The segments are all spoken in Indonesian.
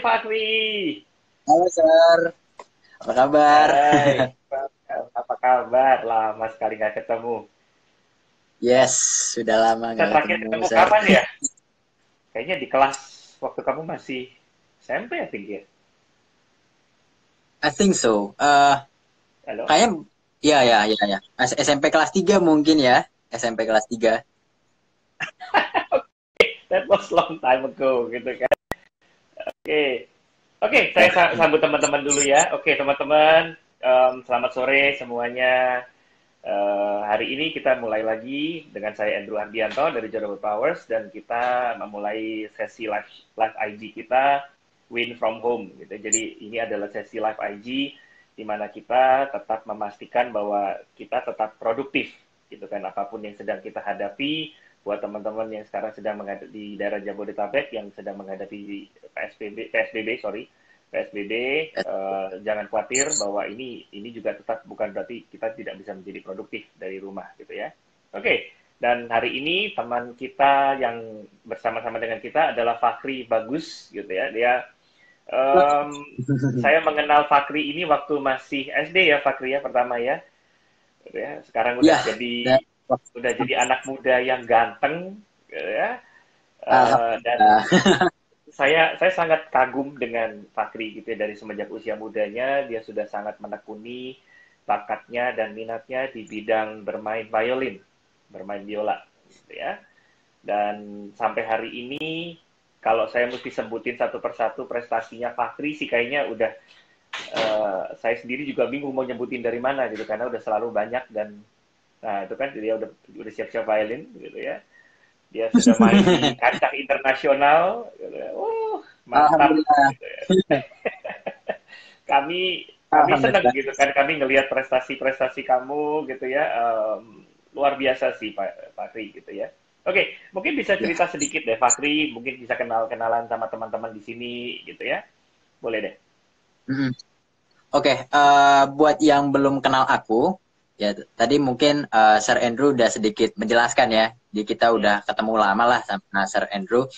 Fakri. Halo, Sir. Apa kabar? Hai. Apa kabar? Lama sekali nggak ketemu. Yes, sudah lama nggak terakhir ketemu, ketemu Sir. kapan ya? Kayaknya di kelas waktu kamu masih SMP ya, ya? I think so. Eh, Halo? kayaknya, ya, ya, ya, ya. SMP kelas 3 mungkin ya. SMP kelas 3. That was long time ago, gitu kan. Oke. Oke, saya sa- sambut teman-teman dulu ya. Oke, teman-teman. em, selamat sore semuanya. Eh, hari ini kita mulai lagi dengan saya Andrew Ardianto dari Jodoh Powers dan kita memulai sesi live live IG kita Win from Home gitu. Jadi ini adalah sesi live IG di mana kita tetap memastikan bahwa kita tetap produktif gitu kan apa pun yang sedang kita hadapi buat teman-teman yang sekarang sedang menghadapi di daerah Jabodetabek yang sedang menghadapi PSBB PSBB sorry PSBB eh, jangan khawatir bahwa ini ini juga tetap bukan berarti kita tidak bisa menjadi produktif dari rumah gitu ya. Oke, dan hari ini teman kita yang bersama-sama dengan kita adalah Fakri Bagus gitu ya. Dia em, saya mengenal Fakri ini waktu masih SD ya Fakri ya pertama ya. Gitu ya. Sekarang udah Ya, jadi ya. Udah jadi anak muda yang ganteng gitu ya. Eh, dan saya saya sangat kagum dengan Fakri gitu ya dari semenjak usia mudanya dia sudah sangat menekuni bakatnya dan minatnya di bidang bermain violin, bermain biola gitu ya. Dan sampai hari ini kalau saya mesti sebutin satu persatu prestasinya Fakri sih kayaknya udah eh, saya sendiri juga bingung mau nyebutin dari mana gitu karena udah selalu banyak dan nah itu kan dia udah udah siap-siap violin gitu ya. Dia sudah main di kancah internasional. Gitu ya. Oh, mantap. Gitu ya. kami kami senang gitu kan kami ngelihat prestasi-prestasi kamu gitu ya em, luar biasa sih Pak Fakri gitu ya. Oke, mungkin bisa cerita sedikit deh Fakri, mungkin bisa kenal-kenalan sama teman-teman di sini gitu ya. Boleh deh. Mm-mm. Oke, eh, buat yang belum kenal aku, ya tadi mungkin eh, Sir Andrew udah sedikit menjelaskan ya. Jadi kita udah ketemu lama lah sama Sir Andrew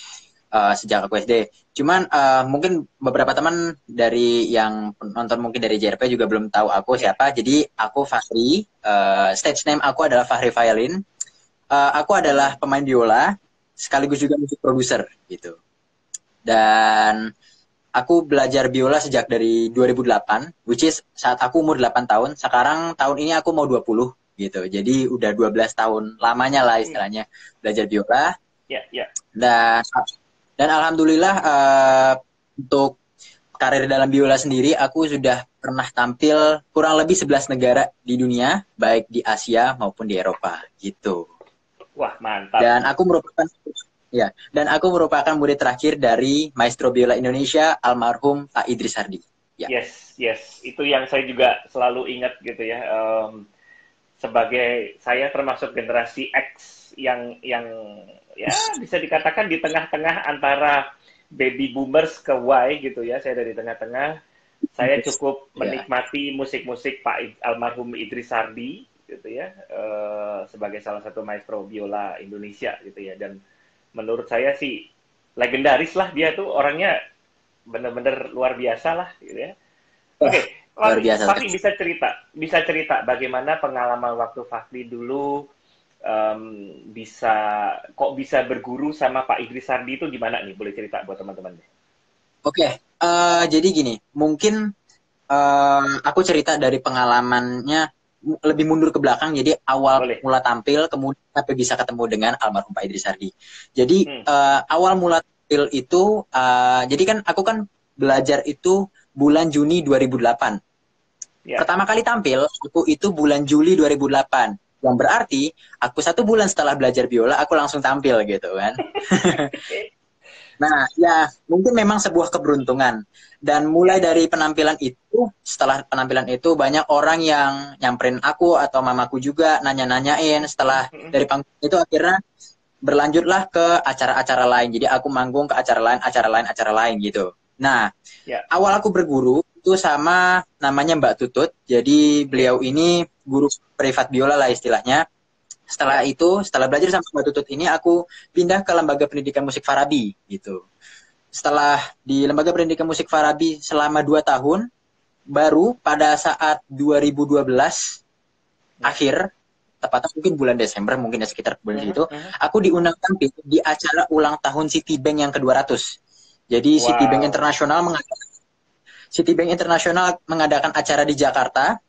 eh, sejak aku SD. Cuman eh, mungkin beberapa teman dari yang nonton mungkin dari JRP juga belum tahu aku siapa. Jadi aku Fahri, eh, stage name aku adalah Fahri Violin. Eh, aku adalah pemain biola sekaligus juga musik produser gitu. Dan aku belajar biola sejak dari 2008, which is saat aku umur 8 tahun. Sekarang tahun ini aku mau 20 gitu. Jadi udah 12 tahun lamanya lah istilahnya belajar biola Ya, ya. dan dan alhamdulillah eh, untuk karir dalam biola sendiri aku sudah pernah tampil kurang lebih 11 negara di dunia, baik di Asia maupun di Eropa gitu. Wah, mantap. Dan aku merupakan ya, dan aku merupakan murid terakhir dari Maestro Biola Indonesia almarhum Pak Idris Hardi. Ya. Yes, yes. Itu yang saya juga selalu ingat gitu ya. Em, sebagai saya termasuk generasi X yang yang ya bisa dikatakan di tengah-tengah antara baby boomers ke Y gitu ya. Saya dari tengah-tengah. Saya cukup Ya. menikmati musik-musik Pak almarhum Idris Sardi gitu ya eh, sebagai salah satu maestro biola Indonesia gitu ya dan menurut saya sih legendaris lah dia tuh orangnya bener-bener luar biasa lah gitu ya. Oke, luar Fakri, biasa. Fakri bisa cerita, bisa cerita bagaimana pengalaman waktu Fakri dulu em, bisa kok bisa berguru sama Pak Idris Sardi itu gimana nih? Boleh cerita buat teman-teman deh. Oke, eh, jadi gini, mungkin eh, aku cerita dari pengalamannya lebih mundur ke belakang. Jadi awal Boleh. mula tampil, kemudian sampai bisa ketemu dengan almarhum Pak Idris Hardi. Jadi Hmm. eh, awal mula tampil itu, eh, jadi kan aku kan belajar itu bulan Juni 2008. Ya. Pertama kali tampil, aku itu bulan Juli 2008. Yang berarti aku satu bulan setelah belajar biola, aku langsung tampil gitu kan. Nah, ya mungkin memang sebuah keberuntungan. Dan mulai dari penampilan itu, setelah penampilan itu banyak orang yang nyamperin aku atau mamaku juga nanya-nanyain. Setelah dari panggung itu akhirnya berlanjutlah ke acara-acara lain. Jadi aku manggung ke acara lain, acara lain, acara lain gitu. Nah, Ya. awal aku berguru itu sama namanya Mbak Tutut. Jadi beliau ini guru privat biola lah istilahnya. Setelah itu, setelah belajar sama Mbak Tutut ini, aku pindah ke lembaga pendidikan musik Farabi gitu. setelah di Lembaga Pendidikan Musik Farabi selama dua tahun, baru pada saat 2012 akhir, tepatnya mungkin bulan Desember, mungkin ya sekitar bulan Mhm, itu, mhm. aku diundang tampil di acara ulang tahun Citibank yang ke-200. Jadi Wow. Citibank Internasional mengadakan Citibank Internasional mengadakan acara di Jakarta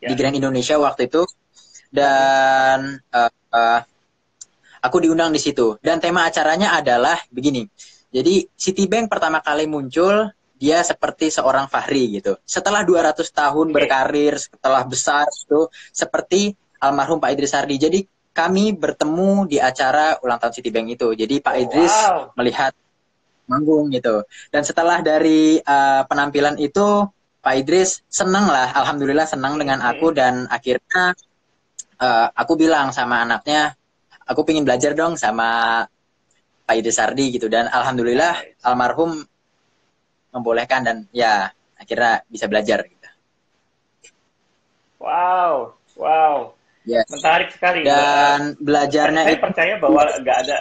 Ya. di Grand Indonesia waktu itu dan eh, eh, aku diundang di situ dan tema acaranya adalah begini. Jadi Citibank pertama kali muncul dia seperti seorang Fahri gitu. Setelah 200 tahun berkarir, setelah besar itu seperti almarhum Pak Idris Sardi. Jadi kami bertemu di acara ulang tahun Citibank itu. Jadi Pak Idris Wow. melihat manggung gitu. Dan setelah dari uh, penampilan itu Pak Idris seneng lah, alhamdulillah senang dengan aku dan akhirnya uh, aku bilang sama anaknya, aku pingin belajar dong sama Pak Idris Sardi gitu dan alhamdulillah almarhum membolehkan dan ya akhirnya bisa belajar gitu. Wow, wow. Yes. Menarik sekali. Dan belajarnya saya itu percaya bahwa nggak ada.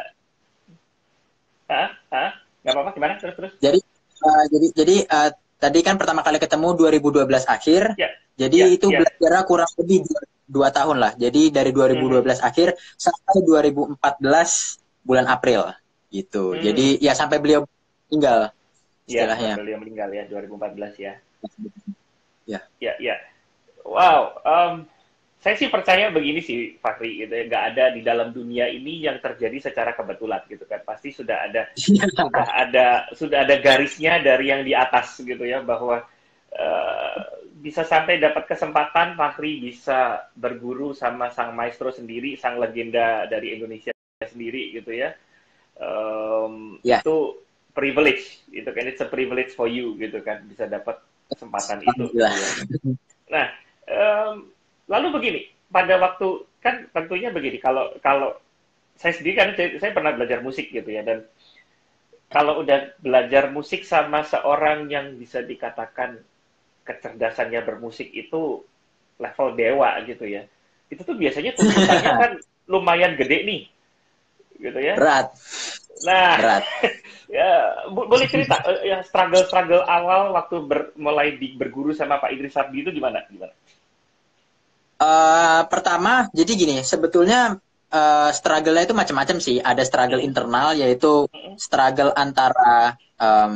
Hah? Hah? Nggak apa-apa. Gimana? Terus terus. jadi uh, jadi jadi uh, tadi kan pertama kali ketemu 2012 akhir. Ya. Jadi Ya, itu ya. belajarnya kurang lebih dua, dua tahun lah. Jadi dari 2012 Hmm. akhir sampai 2014 bulan April gitu. Hmm. Jadi ya sampai beliau tinggal Ya, istilahnya. beliau meninggal ya 2014 ya. Ya. Ya, ya. Wow. em, saya sih percaya begini sih, Fakri. Gitu, ya. nggak ada di dalam dunia ini yang terjadi secara kebetulan gitu kan. Pasti sudah ada sudah ada sudah ada garisnya dari yang di atas gitu ya bahwa eh, bisa sampai dapat kesempatan Fahri bisa berguru sama sang maestro sendiri, sang legenda dari Indonesia sendiri gitu ya. Em, Ya. Itu privilege, itu kan it's a privilege for you gitu kan bisa dapat kesempatan itu. gitu ya. Nah, em, lalu begini, pada waktu kan tentunya begini, kalau kalau saya sendiri kan saya, saya pernah belajar musik gitu ya dan kalau udah belajar musik sama seorang yang bisa dikatakan kecerdasannya bermusik itu level dewa gitu ya, itu tuh biasanya tuntutannya kan lumayan gede nih, gitu ya. berat, Nah, berat. ya, bo- boleh cerita eh, ya struggle-struggle awal waktu ber- mulai di, berguru sama Pak Idris Sardi itu gimana? Gimana? Eh, pertama, jadi gini, sebetulnya eh, struggle-nya itu macam-macam sih. Ada struggle internal yaitu struggle antara em,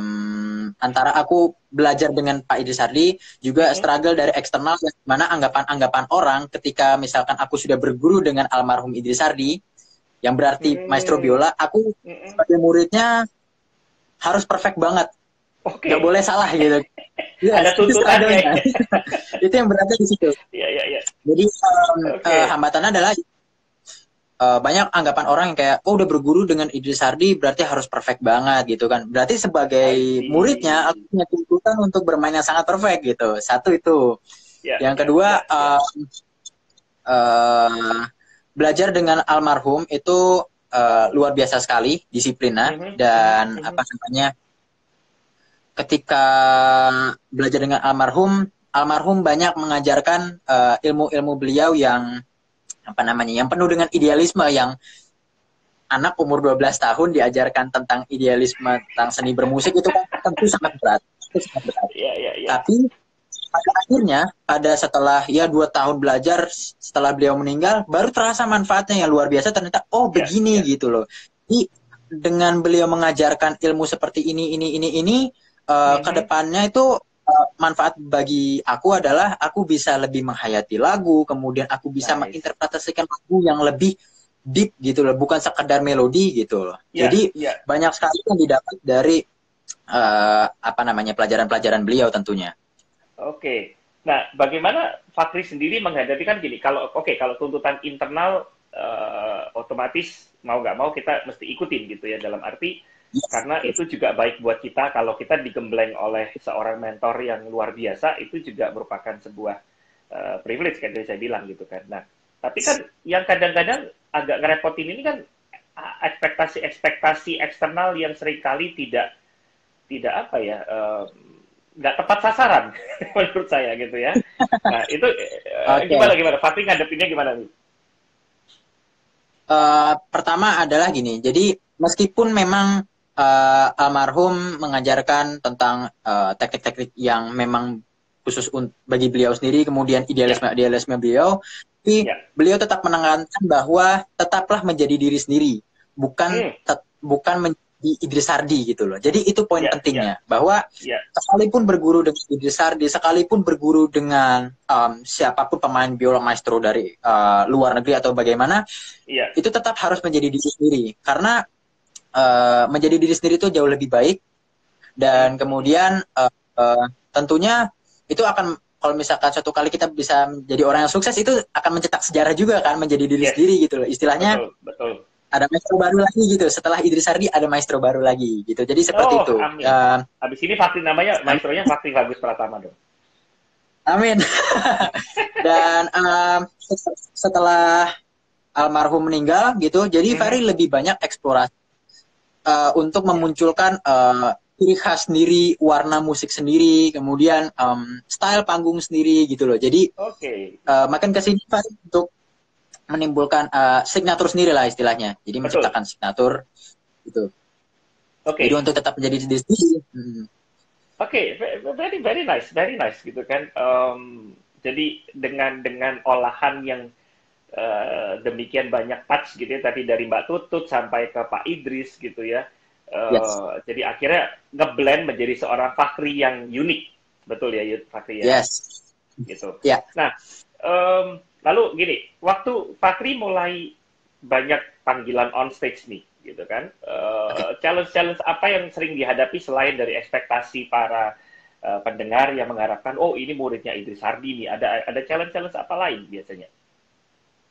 antara aku belajar dengan Pak Idris Sardi, juga Hmm. struggle dari eksternal mana anggapan-anggapan orang ketika misalkan aku sudah berguru dengan almarhum Idris Sardi, yang berarti Hmm. maestro biola, aku Mm-mm. sebagai muridnya harus perfect banget, Oke. nggak boleh salah gitu. Yes, Ada itu tuntutannya. itu yang beratnya di situ. Iya, iya, iya. Jadi em, Oke. eh, hambatannya adalah eh, banyak anggapan orang yang kayak, oh udah berguru dengan Idris Sardi berarti harus perfect banget gitu kan. Berarti sebagai muridnya aku punya tuntutan untuk bermain yang sangat perfect gitu. Satu itu. Ya, Yang ya, kedua ya, ya. em, eh, belajar dengan almarhum itu eh, luar biasa sekali disiplinnya Mhm, dan mhm, mhm. apa namanya ketika belajar dengan almarhum almarhum banyak mengajarkan eh, ilmu-ilmu beliau yang apa namanya yang penuh dengan idealisme yang anak umur 12 tahun diajarkan tentang idealisme tentang seni bermusik itu kan tentu sangat berat itu sangat berat Iya, iya, iya. tapi pada akhirnya pada setelah ya dua tahun belajar setelah beliau meninggal baru terasa manfaatnya yang luar biasa ternyata oh Ya, begini ya. gitu loh jadi dengan beliau mengajarkan ilmu seperti ini ini ini ini eh, Mhm. ke depannya itu manfaat bagi aku adalah aku bisa lebih menghayati lagu kemudian aku bisa Nice. menginterpretasikan lagu yang lebih deep gitu loh bukan sekedar melodi gitu loh Ya, jadi ya. banyak sekali yang didapat dari eh, apa namanya pelajaran-pelajaran beliau tentunya Oke. Nah, bagaimana Fakri sendiri menghadapi kan gini, kalau oke kalau tuntutan internal eh, otomatis mau nggak mau kita mesti ikutin gitu ya dalam arti karena itu juga baik buat kita kalau kita digembleng oleh seorang mentor yang luar biasa itu juga merupakan sebuah eh, privilege kan yang saya bilang gitu kan. Nah, tapi kan yang kadang-kadang agak ngerepotin ini kan ah, ekspektasi-ekspektasi eksternal yang sering kali tidak tidak apa ya em, nggak tepat sasaran menurut saya gitu ya. Nah itu eh, Oke. gimana gimana? Fatih ngadepinnya gimana nih? Eh, pertama adalah gini, jadi meskipun memang uh, almarhum mengajarkan tentang uh, teknik-teknik yang memang khusus bagi beliau sendiri, kemudian idealisme idealisme beliau, tapi yeah. beliau tetap menekankan bahwa tetaplah menjadi diri sendiri, bukan hmm. bukan menjadi Idris Sardi gitu loh. Jadi itu poin yeah, pentingnya yeah. bahwa yeah. sekalipun berguru dengan Idris Sardi, sekalipun berguru dengan um, siapa pun pemain biola maestro dari uh, luar negeri atau bagaimana, yeah. itu tetap harus menjadi diri sendiri karena uh, menjadi diri sendiri itu jauh lebih baik dan kemudian uh, uh, tentunya itu akan kalau misalkan suatu kali kita bisa menjadi orang yang sukses itu akan mencetak sejarah juga kan menjadi diri yes. sendiri gitu loh istilahnya betul, betul ada maestro baru lagi gitu. Setelah Idris Sardi ada maestro baru lagi gitu. Jadi seperti oh, itu. Amin. Uh, Habis ini Fakri namanya maestronya Fakri Bagus Pratama dong. Amin. Dan um, setelah almarhum meninggal gitu, jadi hmm. Lebih banyak eksplorasi uh, untuk memunculkan uh, ciri khas sendiri, warna musik sendiri, kemudian um, style panggung sendiri gitu loh. Jadi okay. uh, makin ke sini untuk menimbulkan uh, signatur sendiri lah istilahnya. Jadi Betul. menciptakan signatur itu. Oke. Okay. Jadi untuk tetap menjadi diri sendiri. Hmm. Oke, okay. very very nice, very nice gitu kan. Um, jadi dengan dengan olahan yang uh, demikian banyak touch gitu ya tadi dari Mbak Tutut sampai ke Pak Idris gitu ya. Uh, yes. Jadi akhirnya ngeblend menjadi seorang Fakri yang unik, betul ya Fakri ya. Yes. Gitu. Yeah. Nah, um, Lalu gini, waktu Fakri mulai banyak panggilan on stage nih, gitu kan? Uh, challenge-challenge apa yang sering dihadapi selain dari ekspektasi para uh, pendengar yang mengharapkan, oh ini muridnya Idris Hardi nih, ada ada challenge-challenge apa lain biasanya?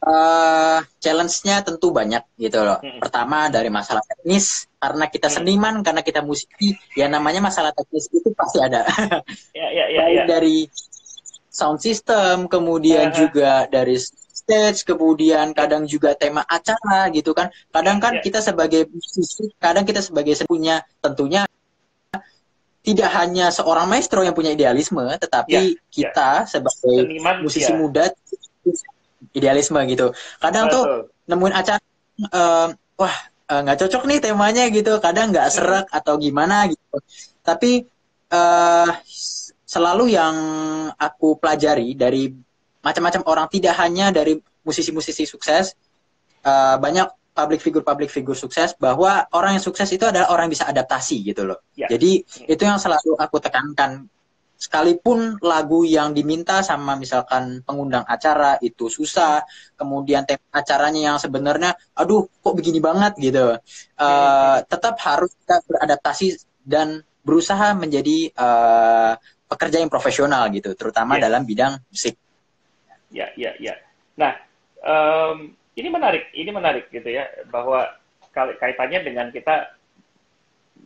Uh, challenge-nya tentu banyak gitu loh. Hmm. Pertama dari masalah teknis, karena kita hmm. seniman, karena kita musisi, ya namanya masalah teknis itu pasti ada. Ya, ya, ya, ya. Dari sound system, kemudian uh -huh. juga dari stage, kemudian kadang juga tema acara gitu kan. Kadang kan yeah. kita sebagai musisi, kadang kita sebagai punya tentunya tidak hanya seorang maestro yang punya idealisme, tetapi yeah, yeah. kita sebagai Seniman, musisi yeah. muda idealisme gitu. Kadang Betul. tuh nemuin acara, uh, wah eh, nggak uh, cocok nih temanya gitu. Kadang nggak hmm. serak atau gimana gitu. Tapi uh, selalu yang aku pelajari dari macam-macam orang tidak hanya dari musisi-musisi sukses uh, banyak public figure public figure sukses bahwa orang yang sukses itu adalah orang yang bisa adaptasi gitu loh ya. jadi ya. itu yang selalu aku tekankan sekalipun lagu yang diminta sama misalkan pengundang acara itu susah kemudian tema acaranya yang sebenarnya aduh kok begini banget gitu uh, tetap harus kita beradaptasi dan berusaha menjadi uh, pekerja yang profesional gitu, terutama yes. dalam bidang musik. Ya, ya, ya. Nah, um, ini menarik, ini menarik gitu ya, bahwa kaitannya dengan kita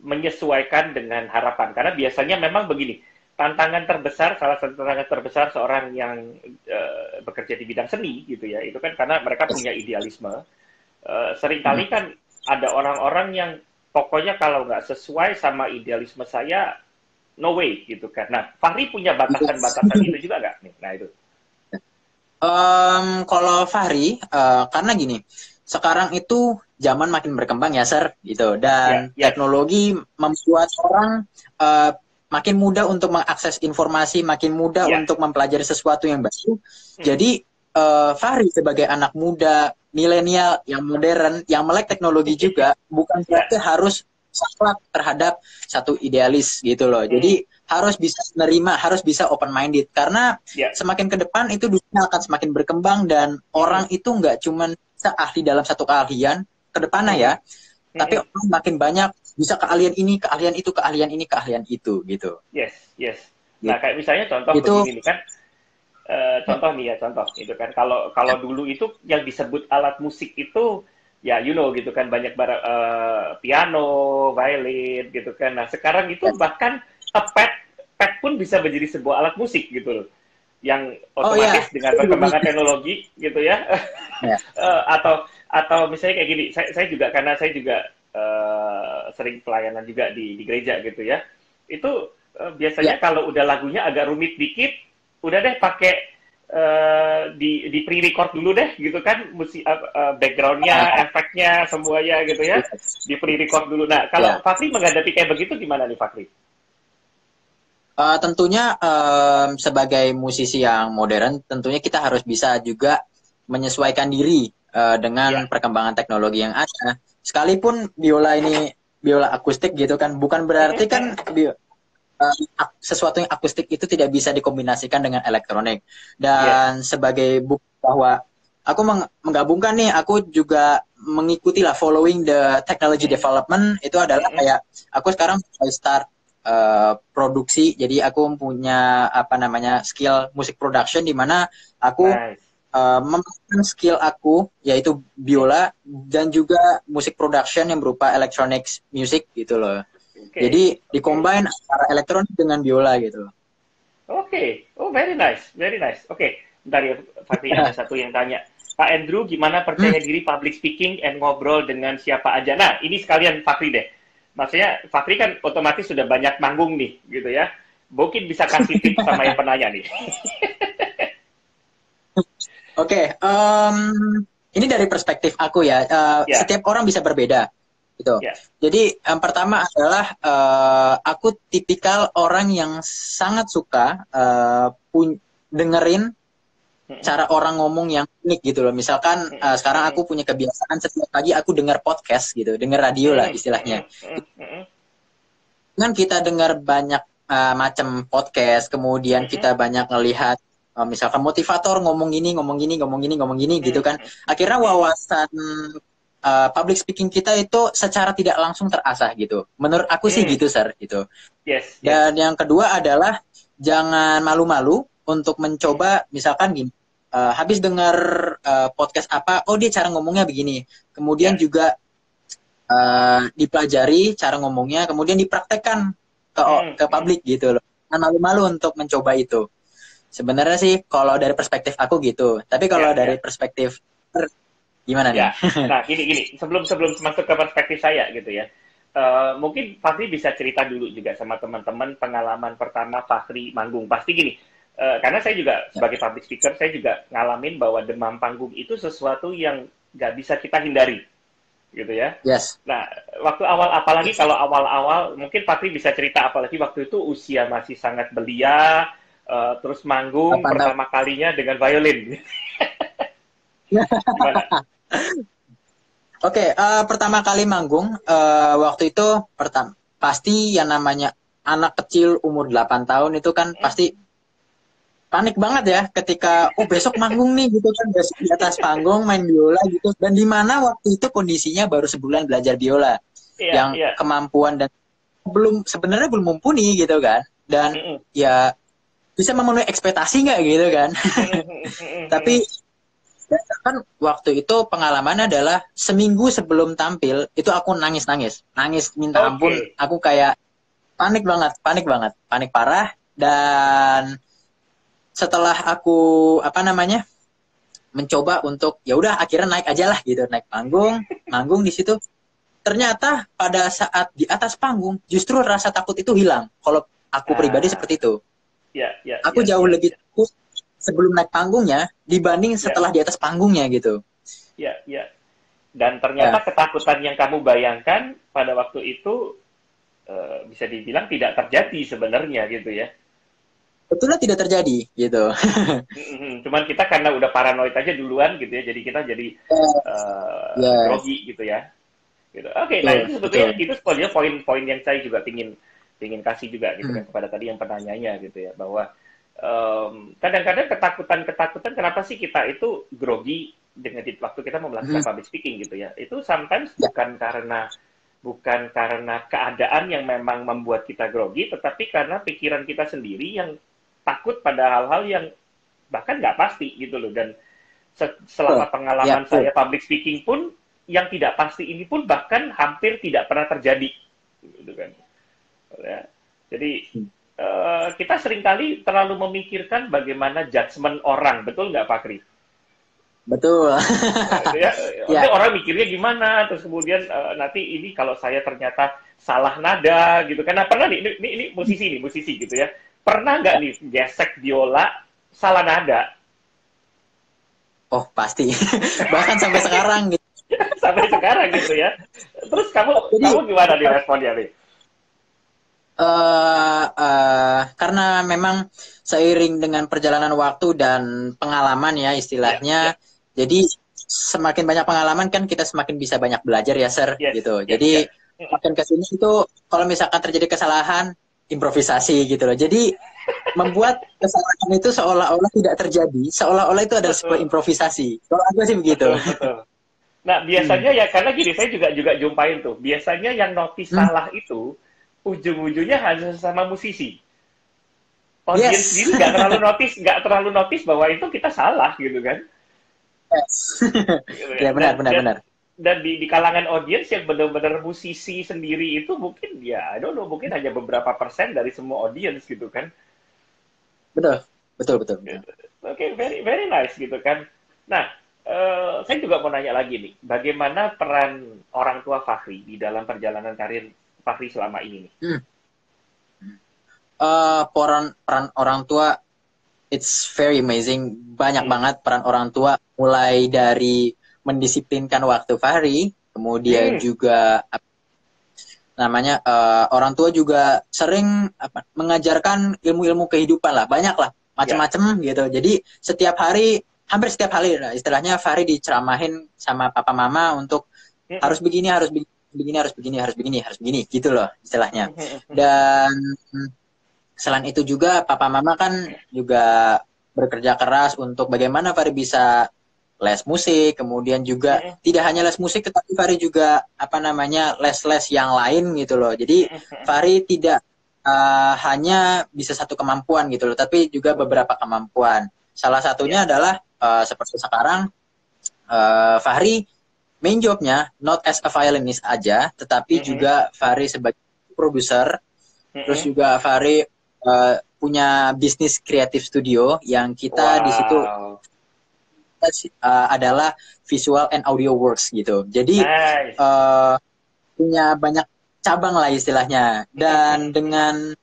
menyesuaikan dengan harapan. Karena biasanya memang begini, tantangan terbesar, salah satu tantangan terbesar seorang yang uh, bekerja di bidang seni gitu ya, itu kan karena mereka punya idealisme. Uh, sering kali hmm. kan ada orang-orang yang pokoknya kalau nggak sesuai sama idealisme saya, no way gitu kan. Nah, Fahri punya batasan-batasan itu juga nggak? Nah itu. Um, kalau Fahri, uh, karena gini, sekarang itu zaman makin berkembang ya, Sir, gitu, dan yeah, yeah. teknologi membuat orang uh, makin mudah untuk mengakses informasi, makin mudah yeah. untuk mempelajari sesuatu yang baru. Hmm. Jadi uh, Fahri sebagai anak muda, milenial yang modern, yang melek teknologi juga, bukan berarti yeah. harus saklek terhadap satu idealis gitu loh. Hmm. Jadi harus bisa menerima, harus bisa open minded karena yeah. semakin ke depan itu dunia akan semakin berkembang dan hmm. orang itu nggak cuman ahli dalam satu keahlian ke depannya ya, hmm. tapi orang makin banyak bisa keahlian ini, keahlian itu, keahlian ini, keahlian itu gitu. Yes, yes. Nah kayak misalnya contoh itu, begini kan, uh, contoh nih ya contoh itu kan kalau kalau dulu itu yang disebut alat musik itu ya you know gitu kan banyak barang uh, piano, violin gitu kan. Nah sekarang itu bahkan pet pet pun bisa menjadi sebuah alat musik gitu loh, yang otomatis oh, yeah. dengan perkembangan teknologi gitu ya, yeah. uh, atau atau misalnya kayak gini, saya, saya juga karena saya juga uh, sering pelayanan juga di, di gereja gitu ya, itu uh, biasanya yeah. kalau udah lagunya agak rumit dikit, udah deh pakai uh, di di pre-record dulu deh gitu kan musik uh, uh, backgroundnya, ah. efeknya semuanya gitu ya di pre-record dulu. Nah kalau yeah. Fakri menghadapi kayak begitu gimana nih Fakri? Uh, tentunya um, sebagai musisi yang modern, tentunya kita harus bisa juga menyesuaikan diri uh, dengan yeah. perkembangan teknologi yang ada. Sekalipun biola ini biola akustik gitu kan, bukan berarti kan bio, uh, sesuatu yang akustik itu tidak bisa dikombinasikan dengan elektronik. Dan yeah. sebagai bukti bahwa aku meng menggabungkan nih, aku juga mengikuti lah following the technology development itu adalah kayak aku sekarang start uh, produksi jadi aku punya apa namanya skill musik production di mana aku nice. Uh, memastikan skill aku yaitu biola dan juga musik production yang berupa electronics music gitu loh okay. jadi dikombin antara elektronik dengan biola gitu oke okay. oh very nice very nice oke okay. Ya, Fatih, ada satu yang tanya. Pak Andrew, gimana percaya hmm. diri public speaking and ngobrol dengan siapa aja? Nah, ini sekalian Fakri deh maksudnya Fakri kan otomatis sudah banyak manggung nih, gitu ya. Mungkin bisa kasih tips sama yang penanya nih. Oke, okay, um, ini dari perspektif aku ya. Uh, yeah. Setiap orang bisa berbeda, gitu. Yeah. Jadi yang pertama adalah uh, aku tipikal orang yang sangat suka uh, pun dengerin cara orang ngomong yang unik gitu loh. Misalkan uh, sekarang aku punya kebiasaan setiap pagi aku dengar podcast gitu, dengar radio lah istilahnya. Kan kita dengar banyak uh, macam podcast, kemudian kita banyak ngelihat uh, misalkan motivator ngomong gini, ngomong gini, ngomong gini, ngomong gini gitu kan. Akhirnya wawasan uh, public speaking kita itu secara tidak langsung terasah gitu. Menurut aku sih gitu, Sir, gitu. Yes, yes. Dan yang kedua adalah jangan malu-malu untuk mencoba misalkan gini uh, habis dengar uh, podcast apa oh dia cara ngomongnya begini kemudian yeah. juga uh, dipelajari cara ngomongnya kemudian dipraktekkan ke hmm. ke publik gitu loh malu-malu untuk mencoba itu sebenarnya sih kalau dari perspektif aku gitu tapi kalau yeah, dari yeah. perspektif gimana nih? Ya. Nah, gini gini, sebelum sebelum masuk ke perspektif saya gitu ya. Uh, mungkin Fahri bisa cerita dulu juga sama teman-teman pengalaman pertama Fahri manggung. Pasti gini, uh, karena saya juga sebagai public speaker saya juga ngalamin bahwa demam panggung itu sesuatu yang nggak bisa kita hindari gitu ya. Yes. Nah, waktu awal apalagi yes. kalau awal-awal mungkin Patri bisa cerita apalagi waktu itu usia masih sangat belia, uh, terus manggung Apa pertama kalinya dengan violin. Oke, okay, uh, eh, pertama kali manggung uh, waktu itu pertama pasti yang namanya anak kecil umur 8 tahun itu kan hmm. pasti panik banget ya ketika oh besok manggung nih gitu kan besok di atas panggung main biola gitu dan di mana waktu itu kondisinya baru sebulan belajar biola yeah, yang yeah. kemampuan dan belum sebenarnya belum mumpuni gitu kan dan mm -hmm. ya bisa memenuhi ekspektasi nggak gitu kan? Tapi kan waktu itu pengalaman adalah seminggu sebelum tampil itu aku nangis nangis nangis minta okay. ampun. Aku kayak panik banget panik banget. Panik parah. Dan setelah aku apa namanya mencoba untuk ya udah akhirnya naik aja lah gitu. Naik panggung manggung di situ. Ternyata pada saat di atas panggung justru rasa takut itu hilang. Kalau aku ah. pribadi seperti itu ya, ya, aku ya, jauh ya, lebih ya. takut sebelum naik panggungnya dibanding ya. setelah ya. di atas panggungnya gitu ya ya dan ternyata ya. ketakutan yang kamu bayangkan pada waktu itu uh, bisa dibilang tidak terjadi sebenarnya gitu ya betulnya tidak terjadi gitu. Cuman kita karena udah paranoid aja duluan gitu ya, jadi kita jadi uh, yes. grogi gitu ya. Gitu. Oke, okay, nah itu sebetulnya betul. itu sebetulnya poin-poin yang saya juga ingin ingin kasih juga gitu kan hmm. kepada tadi yang pertanyaannya gitu ya bahwa um, kadang-kadang ketakutan-ketakutan kenapa sih kita itu grogi dengan waktu kita mau melakukan hmm. public speaking gitu ya itu sometimes ya. bukan karena bukan karena keadaan yang memang membuat kita grogi tetapi karena pikiran kita sendiri yang takut pada hal-hal yang bahkan nggak pasti gitu loh dan selama pengalaman ya, saya public speaking pun yang tidak pasti ini pun bahkan hampir tidak pernah terjadi gitu kan ya. jadi uh, kita sering kali terlalu memikirkan bagaimana judgement orang betul nggak Pak Kri? Betul. ya, ya. orang mikirnya gimana, terus kemudian uh, nanti ini kalau saya ternyata salah nada gitu. Nah, pernah nih, ini, ini, ini musisi nih, musisi gitu ya pernah nggak nih gesek biola salah nada Oh pasti, bahkan sampai sekarang gitu. sampai sekarang gitu ya. Terus kamu Jadi, kamu gimana di responnya nih? Uh, uh, karena memang seiring dengan perjalanan waktu dan pengalaman ya istilahnya, yeah, yeah. jadi semakin banyak pengalaman kan kita semakin bisa banyak belajar ya, sir, yes, gitu. Yes, jadi yes. makin ke sini itu kalau misalkan terjadi kesalahan, improvisasi gitu loh. Jadi membuat kesalahan itu seolah-olah tidak terjadi, seolah-olah itu adalah sebuah improvisasi. Kalau aku sih begitu. Betul, betul. Nah biasanya hmm. ya karena gini saya juga juga jumpain tuh. Biasanya yang notice hmm. salah itu ujung-ujungnya hanya sama musisi. Audience yes. sendiri nggak terlalu notice, nggak terlalu notice bahwa itu kita salah gitu kan? Yes. gitu, ya benar, dan, benar, benar dan di, di kalangan audiens yang benar-benar musisi sendiri itu mungkin ya I don't know mungkin hanya beberapa persen dari semua audiens gitu kan betul betul betul, betul. oke okay, very very nice gitu kan nah uh, saya juga mau nanya lagi nih bagaimana peran orang tua Fahri di dalam perjalanan karir Fahri selama ini nih hmm. uh, peran peran orang tua it's very amazing banyak hmm. banget peran orang tua mulai dari mendisiplinkan waktu Fahri, kemudian hmm. juga namanya uh, orang tua juga sering apa, mengajarkan ilmu-ilmu kehidupan lah, banyak lah, macam-macam yeah. gitu. Jadi setiap hari, hampir setiap hari, nah, istilahnya Fahri diceramahin sama papa mama untuk hmm. harus begini, harus begini, begini, harus begini, harus begini, harus begini, gitu loh istilahnya. Dan selain itu juga papa mama kan juga bekerja keras untuk bagaimana Fahri bisa les musik, kemudian juga tidak hanya les musik, tetapi Fari juga apa namanya les-les yang lain gitu loh. Jadi Fari tidak uh, hanya bisa satu kemampuan gitu loh, tapi juga beberapa kemampuan. Salah satunya yeah. adalah uh, seperti sekarang uh, Fahri main jobnya not as a violinist aja, tetapi mm -hmm. juga Fahri sebagai produser, mm -hmm. terus juga Fahri uh, punya bisnis kreatif studio yang kita wow. di situ uh, adalah visual and audio works gitu. Jadi nice. uh, punya banyak cabang lah istilahnya. Dan dengan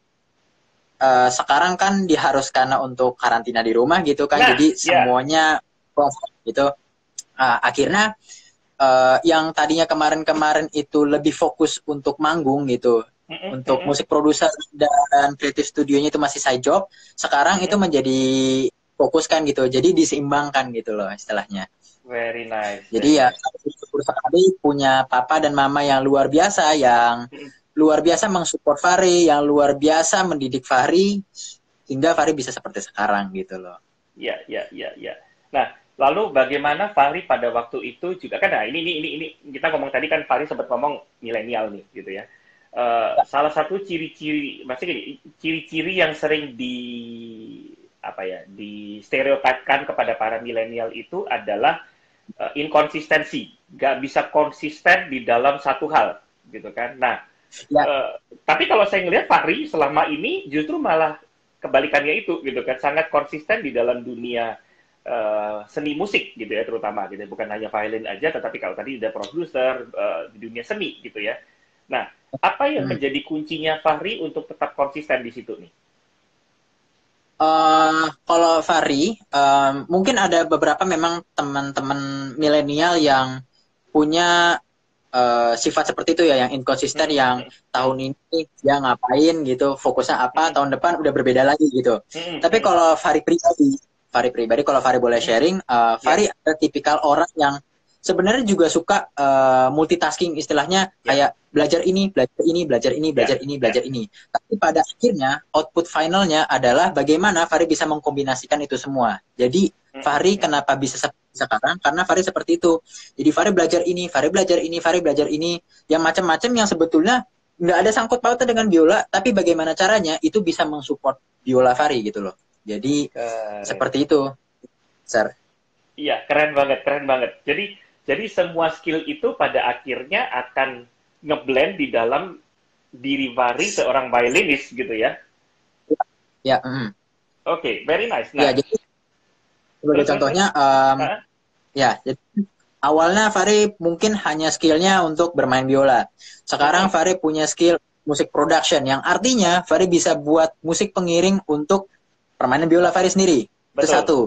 uh, sekarang kan diharuskan untuk karantina di rumah gitu kan. Nah, Jadi yeah. semuanya gitu. Uh, akhirnya uh, yang tadinya kemarin-kemarin itu lebih fokus untuk manggung gitu. Untuk musik produser dan kreatif studionya itu masih side job. Sekarang itu menjadi fokuskan gitu. Jadi diseimbangkan gitu loh istilahnya. Very nice jadi very ya syukur sekali punya papa dan mama yang luar biasa yang luar biasa mensupport Fahri yang luar biasa mendidik Fahri hingga Fahri bisa seperti sekarang gitu loh. Ya ya ya ya. Nah lalu bagaimana Fahri pada waktu itu juga kan nah ini ini ini, ini kita ngomong tadi kan Fahri sempat ngomong milenial nih gitu ya Uh, salah satu ciri-ciri, maksudnya gini, ciri-ciri yang sering di apa ya di stereotipkan kepada para milenial itu adalah uh, inkonsistensi, nggak bisa konsisten di dalam satu hal, gitu kan? Nah, ya. uh, tapi kalau saya ngelihat Fahri selama ini justru malah kebalikannya itu, gitu kan? Sangat konsisten di dalam dunia uh, seni musik, gitu ya, terutama, gitu. Bukan hanya violin aja, tetapi kalau tadi ada produser uh, di dunia seni, gitu ya. Nah, apa yang hmm. menjadi kuncinya Fahri untuk tetap konsisten di situ nih? Uh, kalau Fari, um, mungkin ada beberapa memang teman-teman milenial yang punya uh, sifat seperti itu ya, yang inkonsisten, hmm. yang tahun ini dia ngapain gitu, fokusnya apa, hmm. tahun depan udah berbeda lagi gitu. Hmm. Tapi kalau Fari pribadi, Fari pribadi, kalau Fari boleh sharing, uh, Fari yeah. ada tipikal orang yang sebenarnya juga suka uh, multitasking istilahnya yeah. kayak belajar ini, belajar ini, belajar ini, belajar yeah. ini, belajar yeah. ini. Tapi pada akhirnya output finalnya adalah bagaimana Fahri bisa mengkombinasikan itu semua. Jadi hmm. Fahri kenapa bisa seperti sekarang? Karena Fahri seperti itu. Jadi Fahri belajar ini, Fahri belajar ini, Fahri belajar ini, yang macam-macam yang sebetulnya nggak ada sangkut pautnya dengan biola, tapi bagaimana caranya itu bisa mensupport biola Fahri gitu loh. Jadi uh, seperti itu, Sir. Iya, keren banget, keren banget. Jadi jadi semua skill itu pada akhirnya akan ngeblend di dalam diri Fahri seorang violinis gitu ya. Ya. Mm. Oke, okay, very nice. Nah, ya, jadi sebagai contohnya, um, ya, jadi awalnya Fahri mungkin hanya skillnya untuk bermain biola. Sekarang okay. Fahri punya skill musik production, yang artinya Fahri bisa buat musik pengiring untuk permainan biola Fahri sendiri. Betul. Itu satu.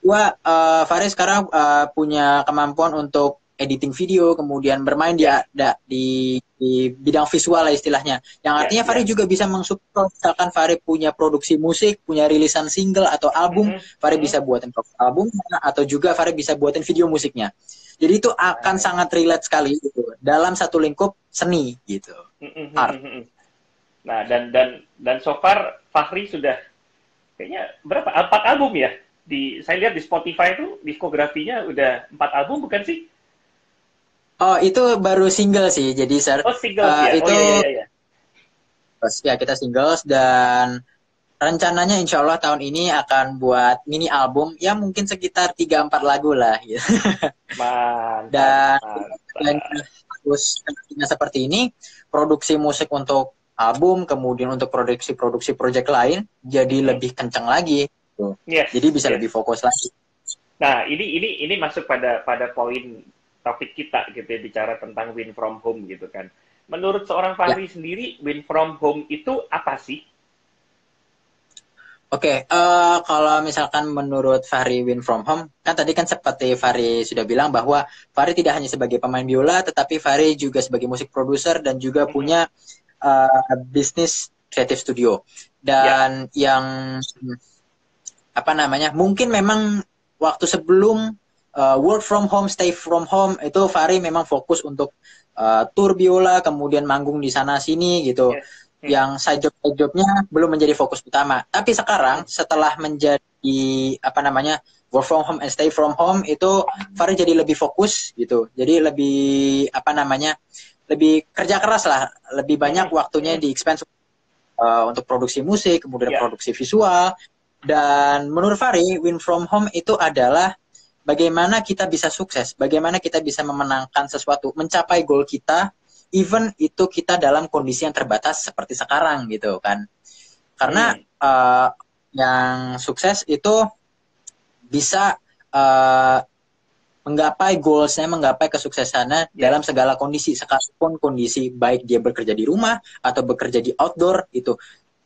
Dua, uh, Faris sekarang uh, punya kemampuan untuk editing video, kemudian bermain yeah. di, di di bidang visual lah istilahnya. Yang ya, artinya yeah, Farid yeah. juga bisa mensupport misalkan Farid punya produksi musik, punya rilisan single atau album, mm -hmm. Farid mm -hmm. bisa buatin album atau juga Farid bisa buatin video musiknya. Jadi itu akan mm -hmm. sangat relate sekali gitu dalam satu lingkup seni gitu. Mm -hmm. Art. Nah, dan dan dan so far Fahri sudah kayaknya berapa? Empat album ya? Di saya lihat di Spotify itu diskografinya udah empat album bukan sih? Oh, itu baru single sih. Jadi, Sir. Oh, single uh, ya. Itu, oh, iya, iya, iya. Ya, kita singles dan rencananya insya Allah tahun ini akan buat mini album ya mungkin sekitar 3-4 lagu lah gitu. Mantap, dan terus seperti ini produksi musik untuk album kemudian untuk produksi-produksi project lain jadi hmm. lebih kencang lagi gitu. yes, jadi bisa yes. lebih fokus lagi nah ini ini ini masuk pada pada poin topik kita gitu ya bicara tentang win from home gitu kan. Menurut seorang Fahri ya. sendiri win from home itu apa sih? Oke, okay, uh, eh, kalau misalkan menurut Fahri win from home, kan tadi kan seperti Fahri sudah bilang bahwa Fahri tidak hanya sebagai pemain biola, tetapi Fahri juga sebagai musik produser dan juga mm-hmm. punya uh, bisnis creative studio. Dan yeah. yang apa namanya, mungkin memang waktu sebelum uh, work from home, stay from home itu Fari memang fokus untuk uh, tour biola, kemudian manggung di sana sini gitu. Yes. Yang side job side jobnya belum menjadi fokus utama. Tapi sekarang setelah menjadi apa namanya work from home and stay from home itu Fari jadi lebih fokus gitu. Jadi lebih apa namanya lebih kerja keras lah, lebih banyak waktunya di expense uh, untuk produksi musik, kemudian yeah. produksi visual. Dan menurut Fari, win from home itu adalah bagaimana kita bisa sukses, bagaimana kita bisa memenangkan sesuatu, mencapai goal kita, even itu kita dalam kondisi yang terbatas seperti sekarang gitu kan. Karena hmm. uh, yang sukses itu bisa uh, menggapai goalsnya, menggapai kesuksesannya yeah. dalam segala kondisi, sekalipun kondisi baik dia bekerja di rumah atau bekerja di outdoor itu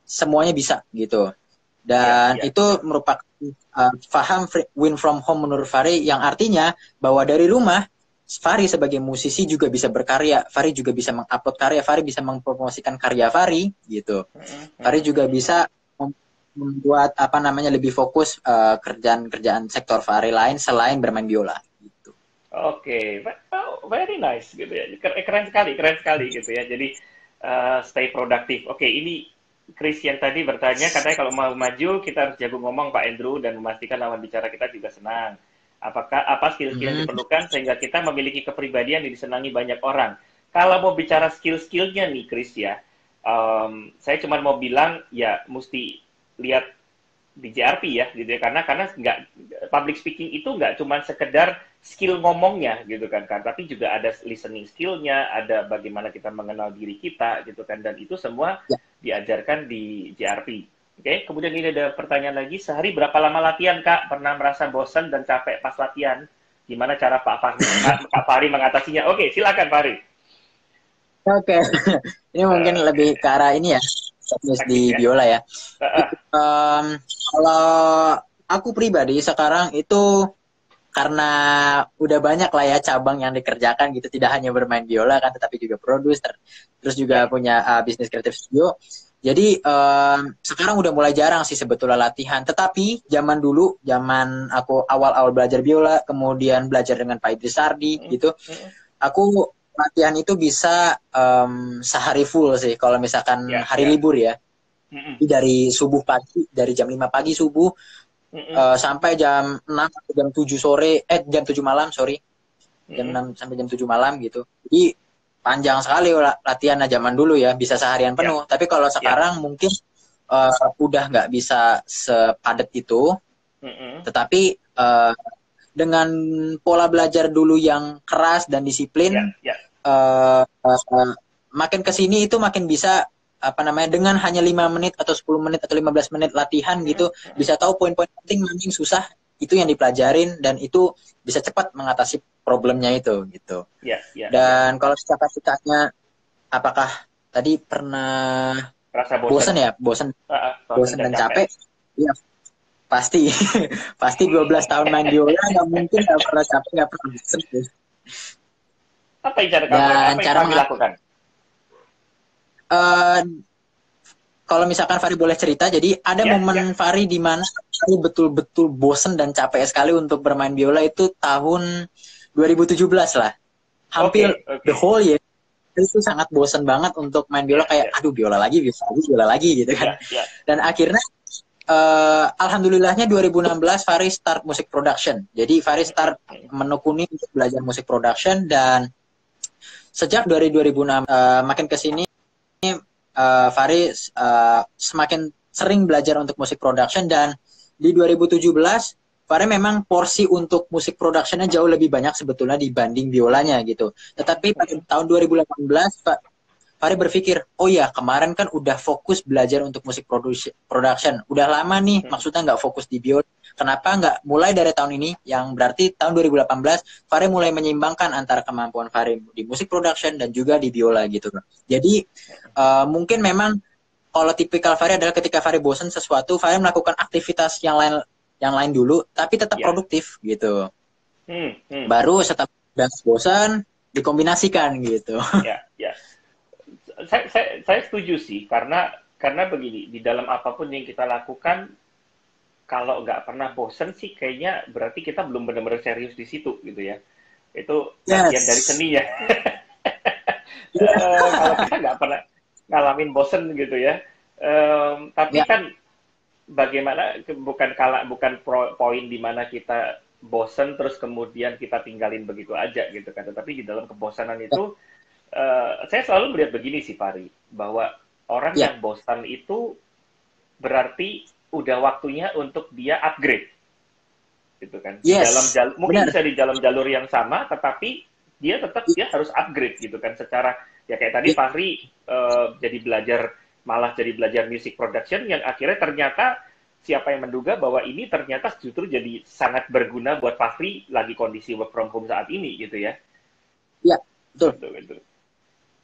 semuanya bisa gitu. Dan yeah, yeah. itu merupakan uh, faham win from home menurut Fari yang artinya bahwa dari rumah Fari sebagai musisi juga bisa berkarya, Fari juga bisa mengupload karya, Fari bisa mempromosikan karya Fari gitu. Mm-hmm. Fari juga bisa membuat apa namanya lebih fokus uh, kerjaan-kerjaan sektor Fari lain selain bermain biola. Oke, okay. oh, very nice gitu ya. Keren sekali, keren sekali gitu ya. Jadi uh, stay produktif. Oke, okay, ini Chris yang tadi bertanya, katanya kalau mau maju kita harus jago ngomong Pak Andrew dan memastikan lawan bicara kita juga senang. Apakah apa skill-skill yang hmm. diperlukan sehingga kita memiliki kepribadian yang disenangi banyak orang? Kalau mau bicara skill-skillnya nih Chris ya, um, saya cuma mau bilang ya mesti lihat di JRP ya gitu ya. Karena karena nggak public speaking itu nggak cuma sekedar skill ngomongnya gitu kan kan. Tapi juga ada listening skillnya ada bagaimana kita mengenal diri kita gitu kan. Dan itu semua ya. diajarkan di JRP oke okay? kemudian ini ada pertanyaan lagi. Sehari berapa lama latihan kak? Pernah merasa bosan dan capek pas latihan? Gimana cara Pak Fahri Pak Fahri mengatasinya? Oke okay, silakan Fahri. Oke. Okay. ini mungkin uh, lebih ke arah ini ya teknis di ya. biola ya. Um, kalau aku pribadi sekarang itu karena udah banyak lah ya cabang yang dikerjakan gitu. Tidak hanya bermain biola kan tetapi juga produser. Terus juga punya uh, bisnis kreatif studio. Jadi um, sekarang udah mulai jarang sih sebetulnya latihan. Tetapi zaman dulu zaman aku awal-awal belajar biola kemudian belajar dengan Pak Idris Sardi hmm. gitu aku latihan itu bisa um, sehari full sih kalau misalkan yeah, hari yeah. libur ya. Mm-mm. Dari subuh pagi, dari jam 5 pagi subuh uh, sampai jam 6 jam 7 sore, eh jam 7 malam, sorry. Jam mm 6 sampai jam 7 malam gitu. Jadi panjang sekali latihan zaman dulu ya, bisa seharian penuh. Yeah. Tapi kalau ya. sekarang yeah. mungkin uh, udah nggak bisa sepadat itu. Mm-mm. Tetapi uh, dengan pola belajar dulu yang keras dan disiplin, yeah, yeah. Uh, uh, makin ke sini itu makin bisa apa namanya dengan hanya lima menit atau 10 menit atau 15 menit latihan mm-hmm. gitu mm-hmm. bisa tahu poin-poin penting yang susah itu yang dipelajarin dan itu bisa cepat mengatasi problemnya itu gitu. Yeah, yeah, dan yeah. kalau capasitasnya apakah tadi pernah Rasa bosan, ya bosan uh, uh, bosan dan, dan capek? Iya pasti pasti 12 tahun main biola nggak mungkin nggak pernah capek nggak pernah bosan apa yang cara kamu apa yang cara kamu lakukan uh, kalau misalkan Fari boleh cerita, jadi ada yeah, momen yeah. Fari di mana Fari betul-betul bosen dan capek sekali untuk bermain biola itu tahun 2017 lah. Hampir okay, okay. the whole year itu sangat bosen banget untuk main biola kayak yeah. aduh biola lagi, biola lagi, biola lagi gitu kan. Yeah, yeah. Dan akhirnya uh, alhamdulillahnya 2016 Fari start musik production. Jadi Fari start menekuni untuk belajar musik production dan sejak dari 2006 uh, makin ke sini uh, Fari uh, semakin sering belajar untuk musik production dan di 2017 Fari memang porsi untuk musik productionnya jauh lebih banyak sebetulnya dibanding biolanya gitu. Tetapi pada tahun 2018 Fari berpikir, oh ya kemarin kan udah fokus belajar untuk musik production. Udah lama nih, hmm. maksudnya nggak fokus di biola. Kenapa nggak mulai dari tahun ini, yang berarti tahun 2018, Fari mulai menyeimbangkan antara kemampuan Fari di musik production dan juga di biola gitu. Jadi uh, mungkin memang kalau tipikal Fari adalah ketika Fari bosan sesuatu, Fari melakukan aktivitas yang lain yang lain dulu, tapi tetap yeah. produktif gitu. Hmm, hmm. Baru setelah bosan dikombinasikan gitu. Yeah, ya saya, saya, saya setuju sih karena karena begini di dalam apa pun yang kita lakukan kalau nggak pernah bosen sih kayaknya berarti kita belum benar-benar serius di situ gitu ya itu yes. bagian dari seni ya uh, kalau kita nggak pernah ngalamin bosen gitu ya um, tapi yeah. kan bagaimana bukan kala bukan pro, poin di mana kita bosen terus kemudian kita tinggalin begitu aja gitu kan tetapi di dalam kebosanan itu uh, saya selalu melihat begini sih Pari, bahwa orang yeah. yang bosan itu berarti udah waktunya untuk dia upgrade, gitu kan? Yes. Dalam jalur, mungkin Benar. bisa di dalam jalur yang sama, tetapi dia tetap dia harus upgrade gitu kan? Secara ya kayak tadi yeah. Fahri uh, jadi belajar malah jadi belajar music production yang akhirnya ternyata siapa yang menduga bahwa ini ternyata justru jadi sangat berguna buat Fahri lagi kondisi work from home saat ini gitu ya. Ya, betul. betul, betul.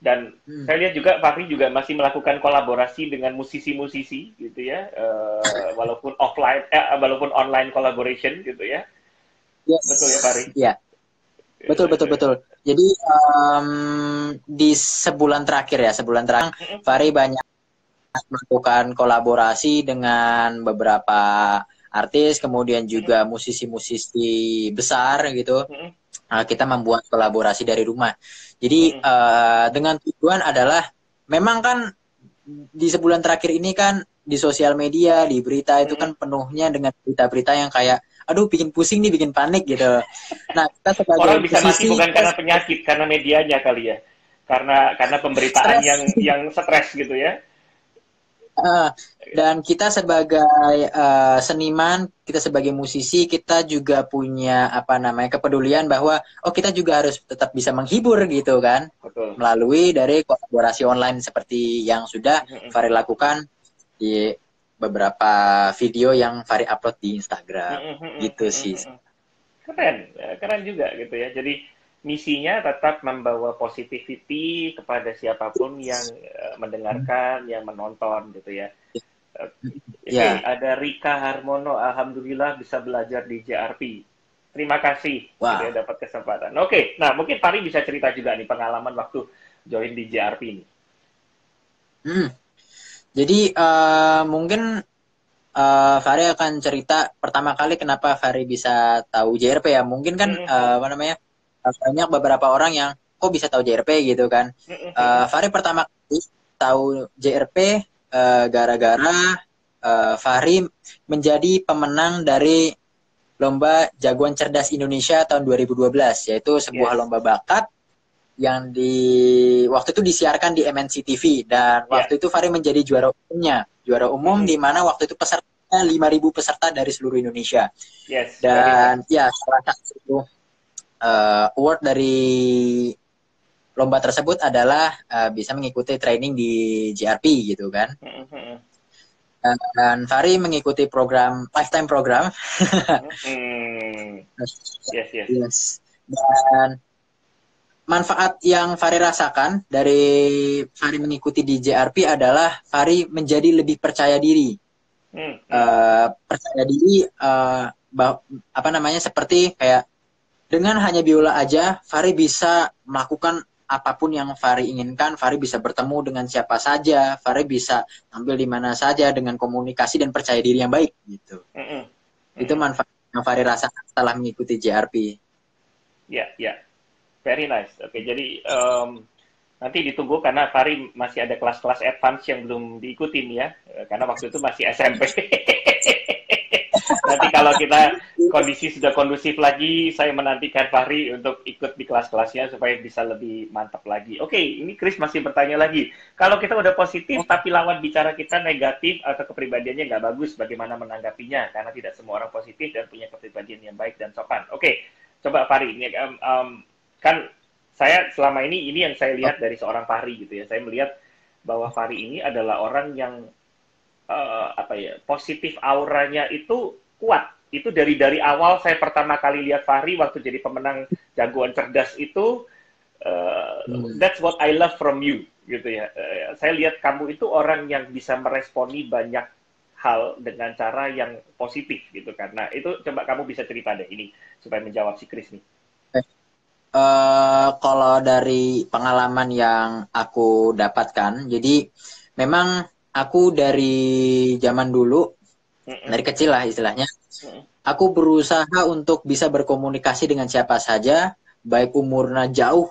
Dan hmm. saya lihat juga Fahri juga masih melakukan kolaborasi dengan musisi-musisi gitu ya, uh, walaupun offline, eh, walaupun online collaboration gitu ya. Yes. Betul ya Fahri? Iya. Betul betul betul. Jadi um, di sebulan terakhir ya, sebulan terakhir. Fahri banyak melakukan kolaborasi dengan beberapa artis, kemudian juga musisi-musisi besar gitu. Uh, kita membuat kolaborasi dari rumah. Jadi hmm. uh, dengan tujuan adalah memang kan di sebulan terakhir ini kan di sosial media, di berita itu kan penuhnya dengan berita-berita yang kayak aduh bikin pusing nih, bikin panik gitu. Nah, kita sebagai orang bisa mati bukan karena penyakit, karena medianya kali ya. Karena karena pemberitaan stress. yang yang stres gitu ya. Uh, dan kita sebagai uh, seniman, kita sebagai musisi, kita juga punya apa namanya kepedulian bahwa oh kita juga harus tetap bisa menghibur gitu kan, Betul. melalui dari kolaborasi online seperti yang sudah Fari lakukan di beberapa video yang Fari upload di Instagram, gitu sih. Keren, keren juga gitu ya. Jadi misinya tetap membawa positivity kepada siapa pun yang uh, mendengarkan, yang menonton gitu ya. Uh, ya. ada Rika Harmono, alhamdulillah bisa belajar di JRP. Terima kasih wow. sudah dapat kesempatan. Oke, nah mungkin Fari bisa cerita juga nih pengalaman waktu join di JRP ini. Hmm. Jadi uh, mungkin uh, Fari akan cerita pertama kali kenapa Fari bisa tahu JRP ya. Mungkin kan hmm. uh, apa namanya? Banyak beberapa orang yang kok bisa tahu JRP gitu kan. Uh, Fahri pertama kali tahu JRP uh, eh, gara-gara uh, Fahri menjadi pemenang dari lomba jagoan cerdas Indonesia tahun 2012 yaitu sebuah yes. lomba bakat yang di waktu itu disiarkan di MNC TV dan yeah. waktu itu Fahri menjadi juara umumnya juara umum mm -hmm. di mana waktu itu peserta 5.000 peserta dari seluruh Indonesia yes, dan ya salah satu uh, award dari lomba tersebut adalah uh, bisa mengikuti training di JRP gitu kan. Mm-hmm. Dan Fari mengikuti program lifetime program. mm. Yes, yes. yes. Dan manfaat yang Fari rasakan dari Fari mengikuti di JRP adalah Fari menjadi lebih percaya diri. hmm. Uh, percaya diri uh, apa namanya seperti kayak dengan hanya biola aja Fari bisa melakukan apa pun yang Fari inginkan, Fari bisa bertemu dengan siapa saja, Fari bisa ambil di mana saja dengan komunikasi dan percaya diri yang baik gitu. Mm -hmm. Itu manfaat yang Fari rasakan setelah mengikuti JRP. Ya, yeah, ya. Yeah. Very nice. Oke, okay, jadi um, nanti ditunggu karena Fari masih ada kelas-kelas advance yang belum diikutin ya, karena waktu itu masih SMP. Nanti kalau kita kondisi sudah kondusif lagi, saya menantikan Fahri untuk ikut di kelas-kelasnya supaya bisa lebih mantap lagi. Oke, okay, ini Chris masih bertanya lagi. Kalau kita udah positif, tapi lawan bicara kita negatif atau kepribadiannya nggak bagus, bagaimana menanggapinya? Karena tidak semua orang positif dan punya kepribadian yang baik dan sopan. Oke, okay, coba Fahri, ini um, um, kan saya selama ini ini yang saya lihat dari seorang Fahri gitu ya. Saya melihat bahwa Fahri ini adalah orang yang uh, apa ya positif auranya itu kuat. Itu dari dari awal saya pertama kali lihat Fahri waktu jadi pemenang jagoan cerdas itu uh, that's what I love from you gitu ya. Uh, saya lihat kamu itu orang yang bisa meresponi banyak hal dengan cara yang positif gitu karena itu coba kamu bisa cerita deh ini supaya menjawab si Chris nih. Uh, kalau dari pengalaman yang aku dapatkan, jadi memang aku dari zaman dulu dari kecil lah istilahnya aku berusaha untuk bisa berkomunikasi dengan siapa saja baik umurnya jauh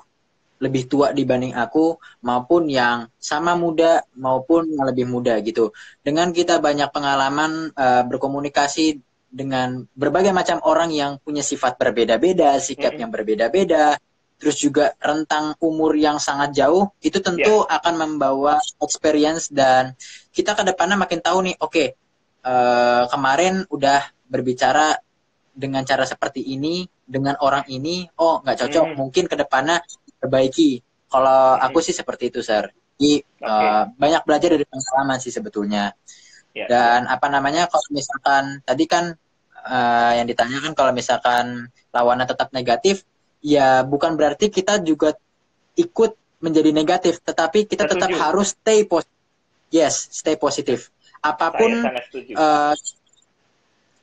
lebih tua dibanding aku maupun yang sama muda maupun yang lebih muda gitu. Dengan kita banyak pengalaman uh, berkomunikasi dengan berbagai macam orang yang punya sifat berbeda-beda sikap yang berbeda-beda terus juga rentang umur yang sangat jauh, itu tentu yeah. akan membawa experience dan kita ke depannya makin tahu nih, oke, okay, uh, eh, kemarin udah berbicara dengan cara seperti ini, dengan orang ini, oh nggak cocok, mm. mungkin ke depannya perbaiki. Kalau mm. aku sih seperti itu, Sir. Jadi okay. uh, eh, banyak belajar dari pengalaman sih sebetulnya. Yeah. Dan apa namanya, kalau misalkan tadi kan uh, yang ditanyakan kalau misalkan lawannya tetap negatif, ya bukan berarti kita juga ikut menjadi negatif, tetapi kita Setuju. tetap harus stay positif. Yes, stay positif. Apa pun uh,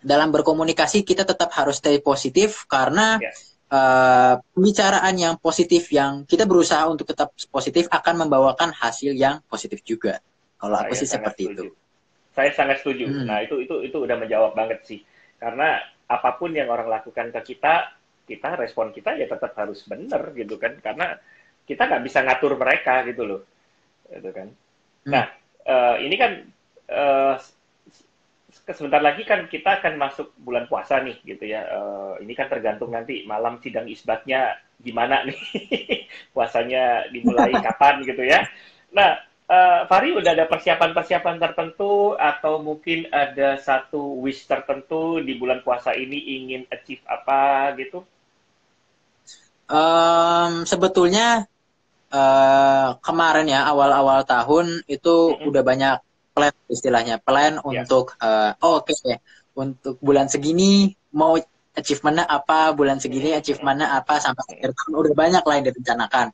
dalam berkomunikasi kita tetap harus stay positif karena yes. uh, pembicaraan yang positif yang kita berusaha untuk tetap positif akan membawakan hasil yang positif juga. Kalau aku sih seperti setuju. itu. Saya sangat setuju. Hmm. Nah itu itu itu udah menjawab banget sih. Karena apa pun yang orang lakukan ke kita kita respon kita ya tetap harus benar gitu kan. Karena kita nggak bisa ngatur mereka gitu loh. Gitu kan. Hmm. nah uh, ini kan uh, sebentar lagi kan kita akan masuk bulan puasa nih gitu ya. Uh, ini kan tergantung nanti malam sidang isbatnya gimana nih. Puasanya dimulai kapan gitu ya. Nah uh, Fari udah ada persiapan-persiapan tertentu atau mungkin ada satu wish tertentu di bulan puasa ini ingin achieve apa gitu Um, sebetulnya uh, kemarin ya awal-awal tahun itu mm-hmm. udah banyak plan istilahnya plan yeah. untuk uh, oh, oke okay, untuk bulan segini mau achievementnya apa bulan segini achievementnya apa sampai akhir tahun udah banyak lah yang direncanakan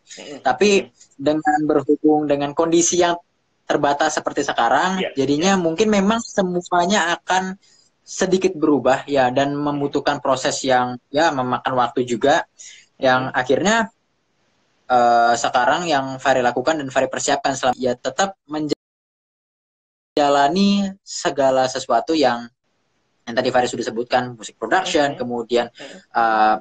tapi dengan berhubung dengan kondisi yang terbatas seperti sekarang yeah. jadinya yeah. mungkin memang semuanya akan sedikit berubah ya dan membutuhkan proses yang ya memakan waktu juga yang akhirnya uh, sekarang yang Fari lakukan dan Fari persiapkan selama ya tetap menjalani segala sesuatu yang yang tadi Fari sudah sebutkan musik production, okay. kemudian uh,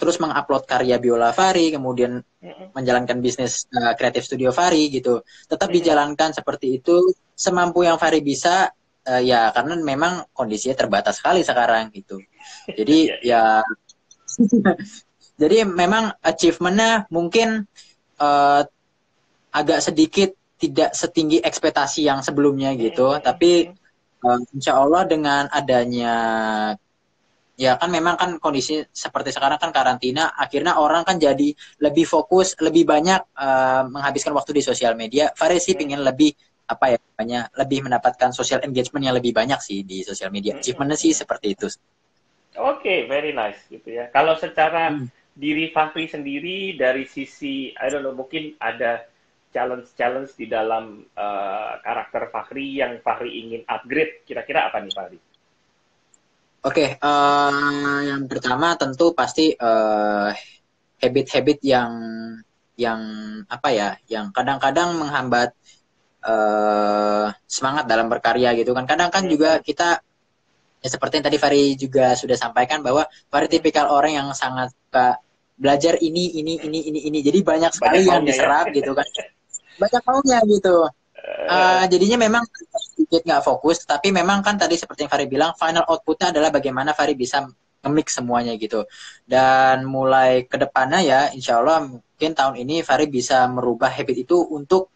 terus mengupload karya biola Fari, kemudian menjalankan bisnis uh, kreatif studio Fari gitu. Tetap dijalankan seperti itu semampu yang Fari bisa uh, ya karena memang kondisinya terbatas sekali sekarang gitu. Jadi iya, iya. ya Jadi memang achievementnya mungkin uh, agak sedikit tidak setinggi ekspektasi yang sebelumnya gitu, hmm. tapi uh, insya Allah dengan adanya ya kan memang kan kondisi seperti sekarang kan karantina, akhirnya orang kan jadi lebih fokus, lebih banyak uh, menghabiskan waktu di sosial media. Faris sih ingin lebih apa ya namanya lebih mendapatkan social engagement yang lebih banyak sih di sosial media. Achievementnya sih seperti itu. Oke, okay, very nice gitu ya. Kalau secara hmm diri Fahri sendiri dari sisi I don't know mungkin ada challenge-challenge di dalam uh, karakter Fahri yang Fahri ingin upgrade? Kira-kira apa nih Fahri? Oke, okay, uh, yang pertama tentu pasti habit habit-habit yang yang apa ya, yang kadang-kadang menghambat uh, semangat dalam berkarya gitu kan. Kadang kan juga hmm. kita ya seperti yang tadi Fari juga sudah sampaikan bahwa Fari tipikal orang yang sangat suka belajar ini ini ini ini ini. Jadi banyak sekali banyak yang ya. diserap ya. gitu kan. Banyak maunya gitu. Uh, jadinya memang sedikit nggak fokus, tapi memang kan tadi seperti yang Fari bilang, final outputnya adalah bagaimana Fari bisa nge-mix semuanya gitu. Dan mulai ke depannya ya, insya Allah mungkin tahun ini Fari bisa merubah habit itu untuk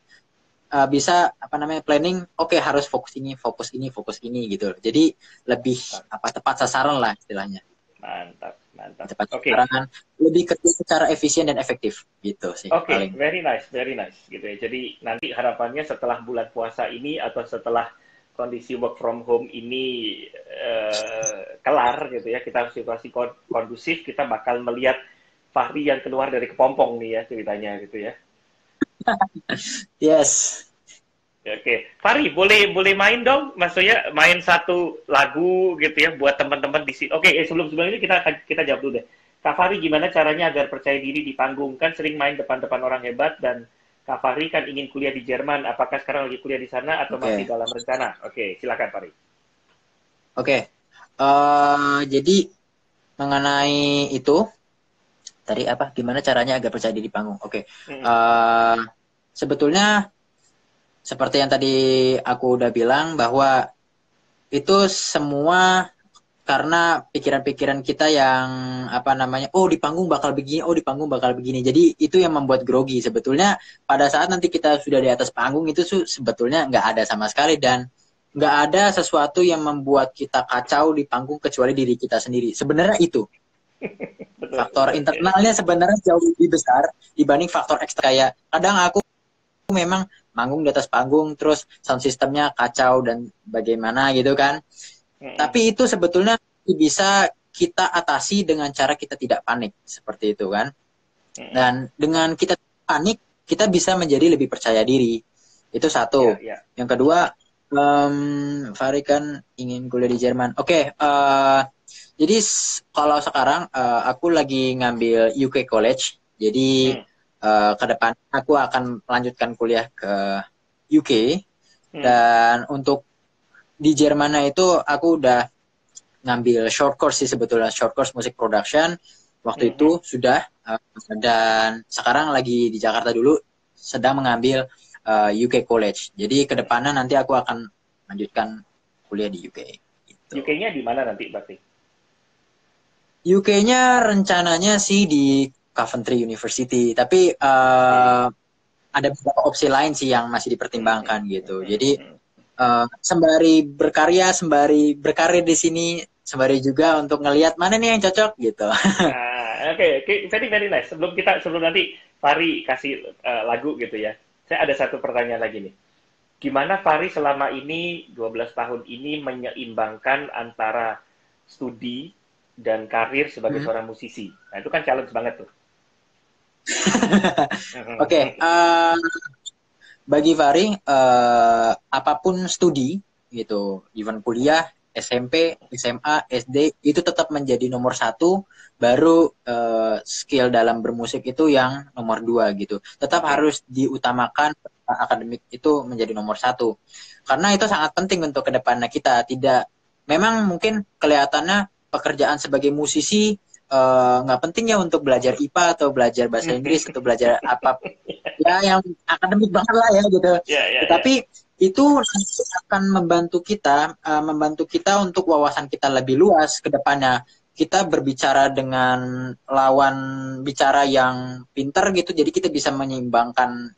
uh, bisa apa namanya planning, oke okay, harus fokus ini, fokus ini, fokus ini gitu. Jadi lebih apa tepat sasaran lah istilahnya. Mantap. Mantap. Cepat okay. lebih ke secara efisien dan efektif gitu sih. Oke, okay. very nice, very nice gitu ya. Jadi nanti harapannya setelah bulan puasa ini atau setelah kondisi work from home ini uh, kelar gitu ya, kita situasi kondusif, kita bakal melihat Fahri yang keluar dari kepompong nih ya ceritanya gitu ya. yes. Oke. Fari boleh boleh main dong, maksudnya main satu lagu gitu ya buat teman-teman di sini. Oke, eh, sebelum sebelum ini kita kita jawab dulu deh. Kak Fari gimana caranya agar percaya diri di panggung? Kan sering main depan-depan orang hebat dan Kak Fari kan ingin kuliah di Jerman. Apakah sekarang lagi kuliah di sana atau okay. masih dalam rencana? Oke, silakan Fari. Oke, okay. uh, eh, jadi mengenai itu tadi apa? Gimana caranya agar percaya diri di panggung? Oke, okay. uh, sebetulnya seperti yang tadi aku udah bilang bahwa itu semua karena pikiran-pikiran kita yang apa namanya oh di panggung bakal begini oh di panggung bakal begini. Jadi itu yang membuat grogi. Sebetulnya pada saat nanti kita sudah di atas panggung itu sebetulnya nggak ada sama sekali. Dan nggak ada sesuatu yang membuat kita kacau di panggung kecuali diri kita sendiri. Sebenarnya itu. Faktor internalnya sebenarnya jauh lebih besar dibanding faktor ekstra kayak kadang aku memang manggung di atas panggung terus sound sistemnya kacau dan bagaimana gitu kan. Hmm. tapi itu sebetulnya bisa kita atasi dengan cara kita tidak panik seperti itu kan. Hmm. dan dengan kita panik kita bisa menjadi lebih percaya diri. Itu satu. Yeah, yeah. yang kedua um, Fari kan ingin kuliah di Jerman. Oke okay, uh, eh, jadi kalau sekarang uh, aku lagi ngambil UK College. Jadi hmm uh, ke depan aku akan melanjutkan kuliah ke UK hmm. dan untuk di Jerman itu aku udah ngambil short course sih sebetulnya short course musik production waktu hmm. itu sudah uh, dan sekarang lagi di Jakarta dulu sedang mengambil uh, eh, UK College jadi ke depannya nanti aku akan lanjutkan kuliah di UK. Gitu. UK-nya di mana nanti berarti? UK-nya rencananya sih di Coventry University. Tapi uh, ada beberapa opsi lain sih yang masih dipertimbangkan gitu. Jadi uh, sembari berkarya, sembari berkarir di sini, sembari juga untuk ngelihat mana nih yang cocok gitu. Nah, Oke, okay, okay. very very nice. Sebelum kita sebelum nanti Fari kasih uh, lagu gitu ya. Saya ada satu pertanyaan lagi nih. Gimana Fari selama ini 12 tahun ini menyeimbangkan antara studi dan karir sebagai hmm. seorang musisi? Nah, itu kan challenge banget tuh. Oke, okay, uh, eh, bagi Fari, uh, apa pun studi gitu, even kuliah, SMP, SMA, SD itu tetap menjadi nomor satu, baru uh, skill dalam bermusik itu yang nomor dua gitu. Tetap harus diutamakan akademik itu menjadi nomor satu, karena itu sangat penting untuk ke depannya kita. Tidak, memang mungkin kelihatannya pekerjaan sebagai musisi Eh, nggak uh, penting ya untuk belajar IPA atau belajar bahasa Inggris atau belajar apa ya yang akademik banget lah ya gitu. Yeah, yeah, Tetapi yeah. itu akan membantu kita uh, membantu kita untuk wawasan kita lebih luas ke depannya. Kita berbicara dengan lawan bicara yang pinter gitu, jadi kita bisa menyeimbangkan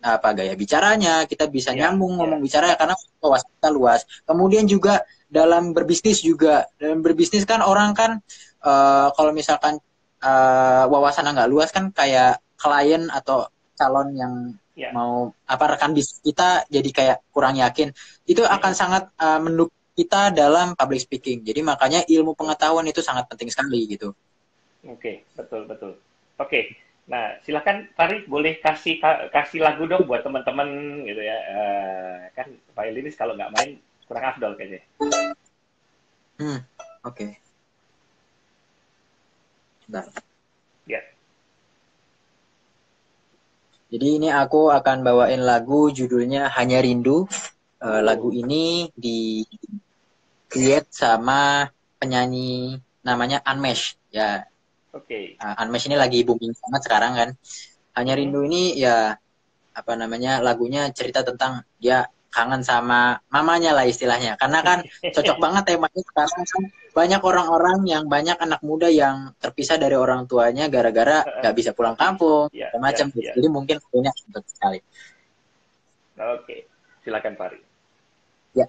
apa gaya bicaranya, kita bisa yeah, nyambung yeah. ngomong bicara karena wawasan kita luas. Kemudian juga dalam berbisnis juga, dalam berbisnis kan orang kan uh, kalau misalkan uh, wawasan nggak luas kan kayak klien atau calon yang yeah. mau apa rekan bisnis kita jadi kayak kurang yakin itu yeah. akan sangat uh, mendukung kita dalam public speaking jadi makanya ilmu pengetahuan itu sangat penting sekali gitu oke okay, betul betul oke okay. Nah, silakan Farid boleh kasih kasih lagu dong buat teman-teman gitu ya. Uh, kan violinis kalau nggak main kurang afdol kayaknya. Hmm, oke. Okay. Ya. Jadi ini aku akan bawain lagu judulnya Hanya Rindu. Uh, lagu ini di create sama penyanyi namanya Unmesh ya Oke. Okay. Uh, Unmesh ini lagi booming banget sekarang kan. Hanya hmm. Rindu ini ya apa namanya lagunya cerita tentang dia kangen sama mamanya lah istilahnya. Karena kan cocok banget temanya sekarang kan banyak orang-orang yang banyak anak muda yang terpisah dari orang tuanya gara-gara nggak -gara bisa pulang kampung iya, yeah, macam yeah. Yeah. jadi mungkin punya untuk sekali oke okay. silakan Pari ya yeah.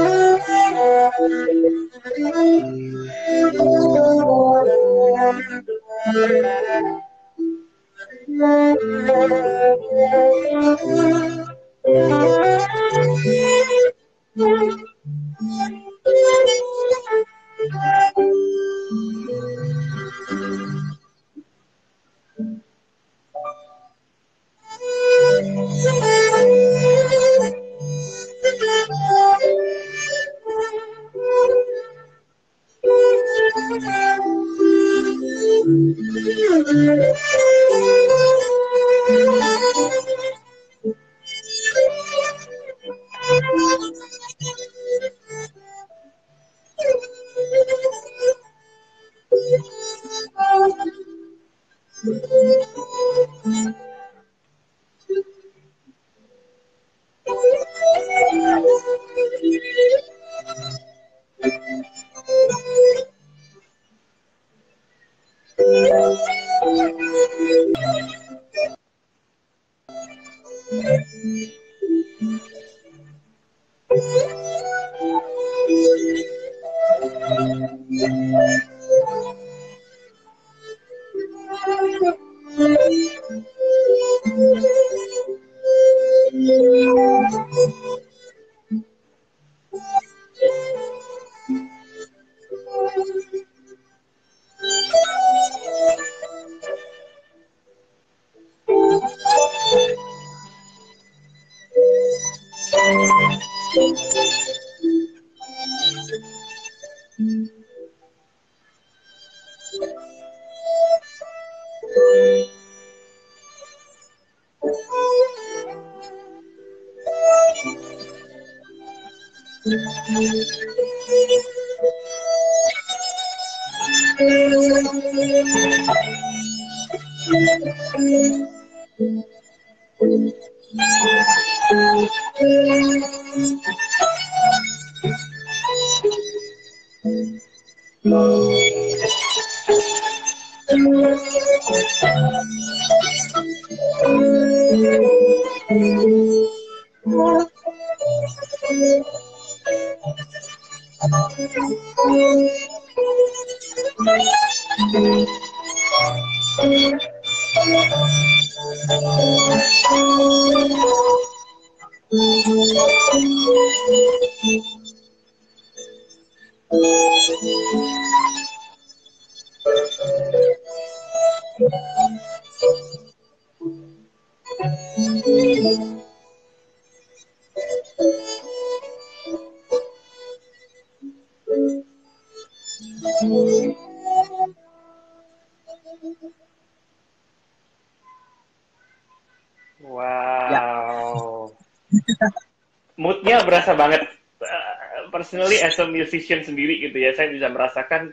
as a musician sendiri gitu ya, saya bisa merasakan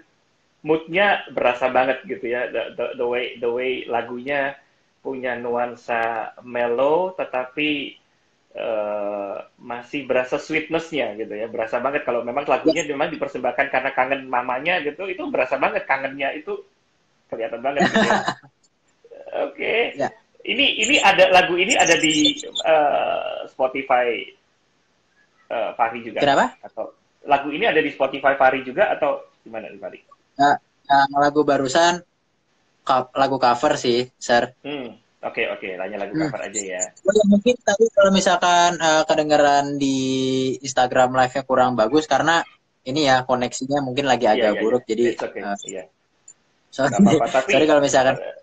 moodnya berasa banget gitu ya. The, the, the way the way lagunya punya nuansa mellow tetapi uh, masih berasa sweetnessnya gitu ya berasa banget kalau memang lagunya yes. memang dipersembahkan karena kangen mamanya gitu itu berasa banget kangennya itu kelihatan banget gitu ya. oke okay. Ya. yeah ini ini ada lagu ini ada di uh, Spotify uh, Fahri juga. Kenapa? Atau lagu ini ada di Spotify Fahri juga atau gimana nih Fahri? Nah, yang lagu barusan lagu cover sih, Sir. Hmm. Oke okay, oke, okay. hanya lagu hmm. cover aja ya. Oh, ya mungkin tadi kalau misalkan uh, kedengaran di Instagram live-nya kurang bagus karena ini ya koneksinya mungkin lagi iya, agak yeah, yeah, buruk yeah. jadi. It's okay. Uh, yeah. Sorry, apa -apa. Tapi, sorry kalau misalkan. Uh,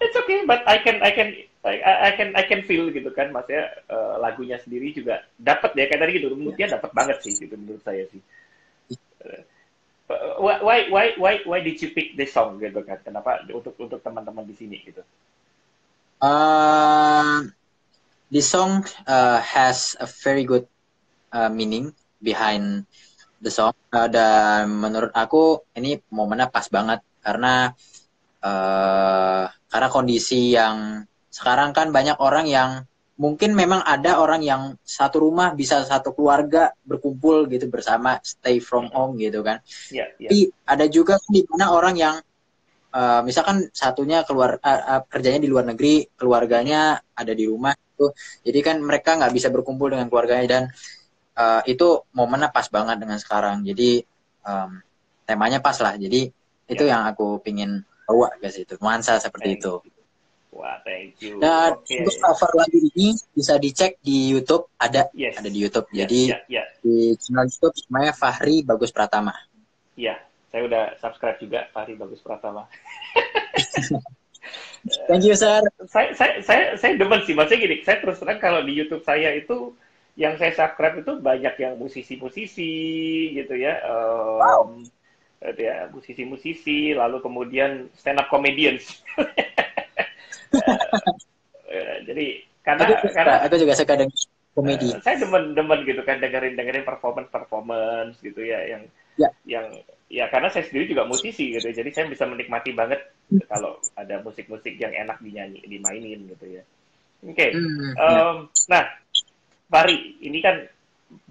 it's okay but I can I can I, I can I can feel gitu kan maksudnya uh, lagunya sendiri juga dapat ya kayak tadi gitu moodnya yeah. dapat banget sih gitu menurut saya sih. Uh, why why why why did you pick this song gitu kan? Kenapa untuk untuk teman-teman di sini gitu? Uh, this song uh, has a very good uh, meaning behind the song. Uh, dan menurut aku ini momennya pas banget karena uh, karena kondisi yang sekarang kan banyak orang yang mungkin memang ada orang yang satu rumah bisa satu keluarga berkumpul gitu bersama stay from home gitu kan. Yeah, yeah. Tapi ada juga di mana orang yang uh, misalkan satunya keluar uh, uh, kerjanya di luar negeri, keluarganya ada di rumah itu. Jadi kan mereka nggak bisa berkumpul dengan keluarganya dan uh, itu momennya pas banget dengan sekarang. Jadi um, temanya pas lah. Jadi itu yeah. yang aku pingin bawa guys itu nuansa seperti thank itu Wah, thank you. Dan okay. untuk cover lagu ini bisa dicek di YouTube, ada yes. ada di YouTube. Yes, Jadi yeah, yeah. di channel YouTube namanya Fahri Bagus Pratama. Iya, saya udah subscribe juga Fahri Bagus Pratama. thank you, sir. Saya saya saya saya demen sih, maksudnya gini, saya terus terang kalau di YouTube saya itu yang saya subscribe itu banyak yang musisi-musisi gitu ya. Um, wow ya musisi-musisi lalu kemudian stand up comedians uh, jadi karena aku, karena aku juga suka dengan komedi uh, saya demen demen gitu kan dengerin dengerin performance performance gitu ya yang ya. yang ya karena saya sendiri juga musisi gitu jadi saya bisa menikmati banget hmm. kalau ada musik-musik yang enak dinyanyi dimainin gitu ya oke okay. hmm, um, ya. nah Bari ini kan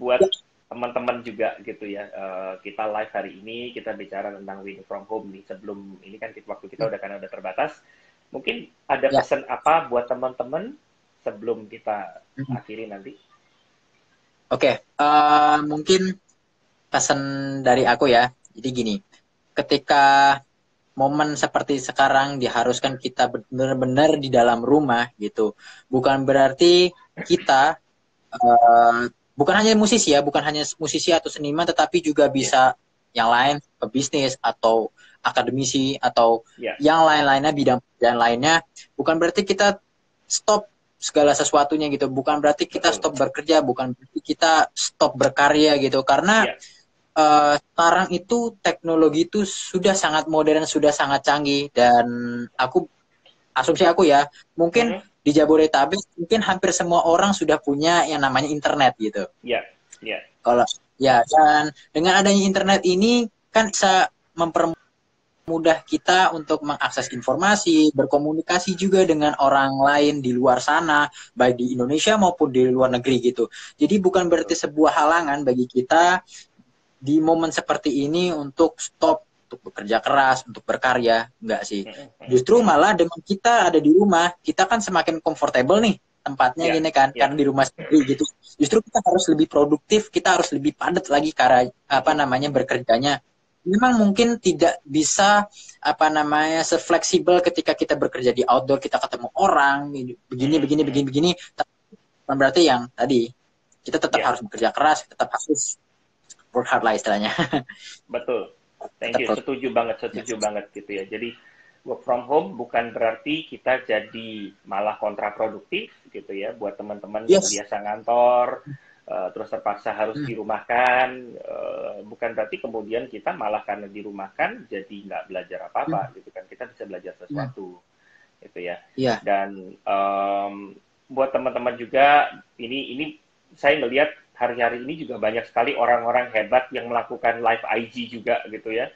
buat ya teman-teman juga gitu ya. Uh, kita live hari ini kita bicara tentang winning from home nih. Sebelum ini kan waktu kita udah karena udah terbatas. Mungkin ada ya. pesan apa buat teman-teman sebelum kita hmm. akhiri nanti? Oke, okay. uh, eh, mungkin pesan dari aku ya. Jadi gini, ketika momen seperti sekarang diharuskan kita benar-benar di dalam rumah gitu. Bukan berarti kita uh, bukan hanya musisi ya, bukan hanya musisi atau seniman, tetapi juga iya. bisa yeah. yang lain, pebisnis atau akademisi atau yeah. yang lain-lainnya bidang pekerjaan lainnya. Bukan berarti kita stop segala sesuatunya gitu, bukan berarti kita stop bekerja, bukan berarti kita stop berkarya gitu, karena yeah. Iya. uh, sekarang itu teknologi itu sudah sangat modern, sudah sangat canggih dan aku asumsi aku ya, mungkin mm -hmm di Jabodetabek mungkin hampir semua orang sudah punya yang namanya internet gitu. Iya, yeah, iya. Yeah. Kalau ya dan dengan adanya internet ini kan bisa mempermudah kita untuk mengakses informasi, berkomunikasi juga dengan orang lain di luar sana, baik di Indonesia maupun di luar negeri gitu. Jadi bukan berarti sebuah halangan bagi kita di momen seperti ini untuk stop untuk bekerja keras, untuk berkarya, enggak sih. Justru malah dengan kita ada di rumah, kita kan semakin comfortable nih tempatnya yeah, gini kan, yeah. karena di rumah sendiri gitu. Justru kita harus lebih produktif, kita harus lebih padat lagi cara apa namanya bekerjanya. Memang mungkin tidak bisa apa namanya sefleksibel ketika kita bekerja di outdoor, kita ketemu orang begini begini begini begini. Tapi berarti yang tadi kita tetap yeah. harus bekerja keras, tetap harus work hard lah istilahnya. Betul. Thank you, setuju banget, setuju yes. banget gitu ya. Jadi work from home bukan berarti kita jadi malah kontraproduktif gitu ya buat teman-teman yes. yang biasa ngantor uh, terus terpaksa harus hmm. dirumahkan uh, bukan berarti kemudian kita malah karena dirumahkan jadi nggak belajar apa-apa hmm. gitu kan kita bisa belajar sesuatu hmm. gitu ya yeah. dan um, buat teman-teman juga ini ini saya melihat hari-hari ini juga banyak sekali orang-orang hebat yang melakukan live IG juga gitu ya.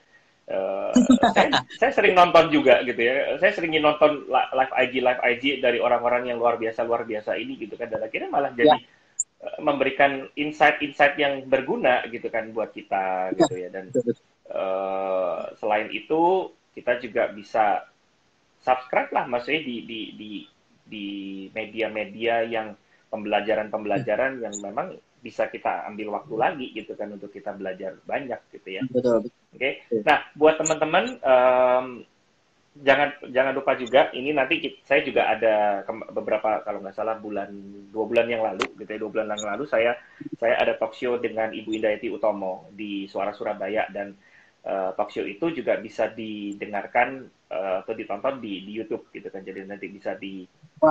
Uh, saya, saya sering nonton juga gitu ya. Saya sering nonton live IG live IG dari orang-orang yang luar biasa luar biasa ini gitu kan. Dan akhirnya malah jadi ya. uh, memberikan insight-insight yang berguna gitu kan buat kita gitu ya. Dan uh, selain itu kita juga bisa subscribe lah maksudnya di di di di media-media yang pembelajaran-pembelajaran yang memang bisa kita ambil waktu lagi gitu kan untuk kita belajar banyak gitu ya. Betul. Oke. Okay? Nah, buat teman-teman um, jangan jangan lupa juga ini nanti kita, saya juga ada beberapa kalau nggak salah bulan dua bulan yang lalu gitu ya dua bulan yang lalu saya saya ada talk show dengan Ibu Indayati Utomo di Suara Surabaya dan uh, talk show itu juga bisa didengarkan uh, atau ditonton di di YouTube gitu kan jadi nanti bisa di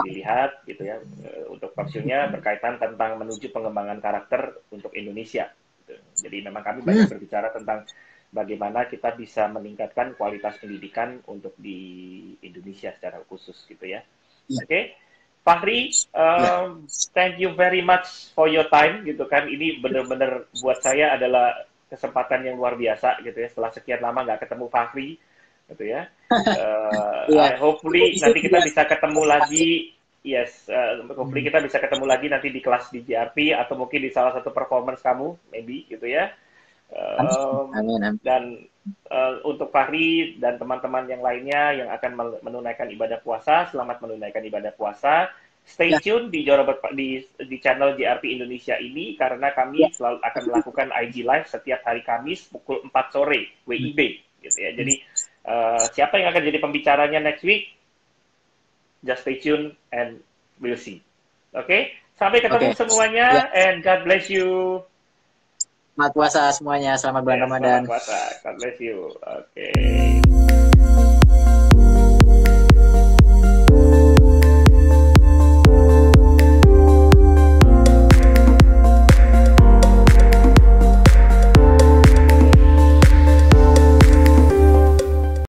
dilihat gitu ya eh, untuk talkshow-nya berkaitan tentang menuju pengembangan karakter untuk Indonesia. Gitu. Jadi memang kami banyak hmm. berbicara tentang bagaimana kita bisa meningkatkan kualitas pendidikan untuk di Indonesia secara khusus gitu ya. ya. Oke, okay. Fahri, um, thank you very much for your time gitu kan. Ini benar-benar buat saya adalah kesempatan yang luar biasa gitu ya. Setelah sekian lama nggak ketemu Fahri, gitu ya. Uh, yeah. hopefully nanti kita bisa ketemu lagi yes, uh, hopefully kita bisa ketemu lagi nanti di kelas di JRP atau mungkin di salah satu performance kamu, maybe gitu ya. Um, amin, amin. Dan uh, untuk Fahri dan teman-teman yang lainnya yang akan menunaikan ibadah puasa, selamat menunaikan ibadah puasa. Stay ya. tune di Jawa di di channel JRP Indonesia ini karena kami ya. selalu akan melakukan IG live setiap hari Kamis pukul 4 sore WIB gitu ya. Jadi uh, siapa yang akan jadi pembicaranya next week? Just stay tune and we'll see. Oke, okay? sampai ketemu okay. semuanya yeah. and God bless you. Selamat puasa semuanya, selamat bulan yeah, Ramadan. Selamat puasa, God bless you. Oke. Okay.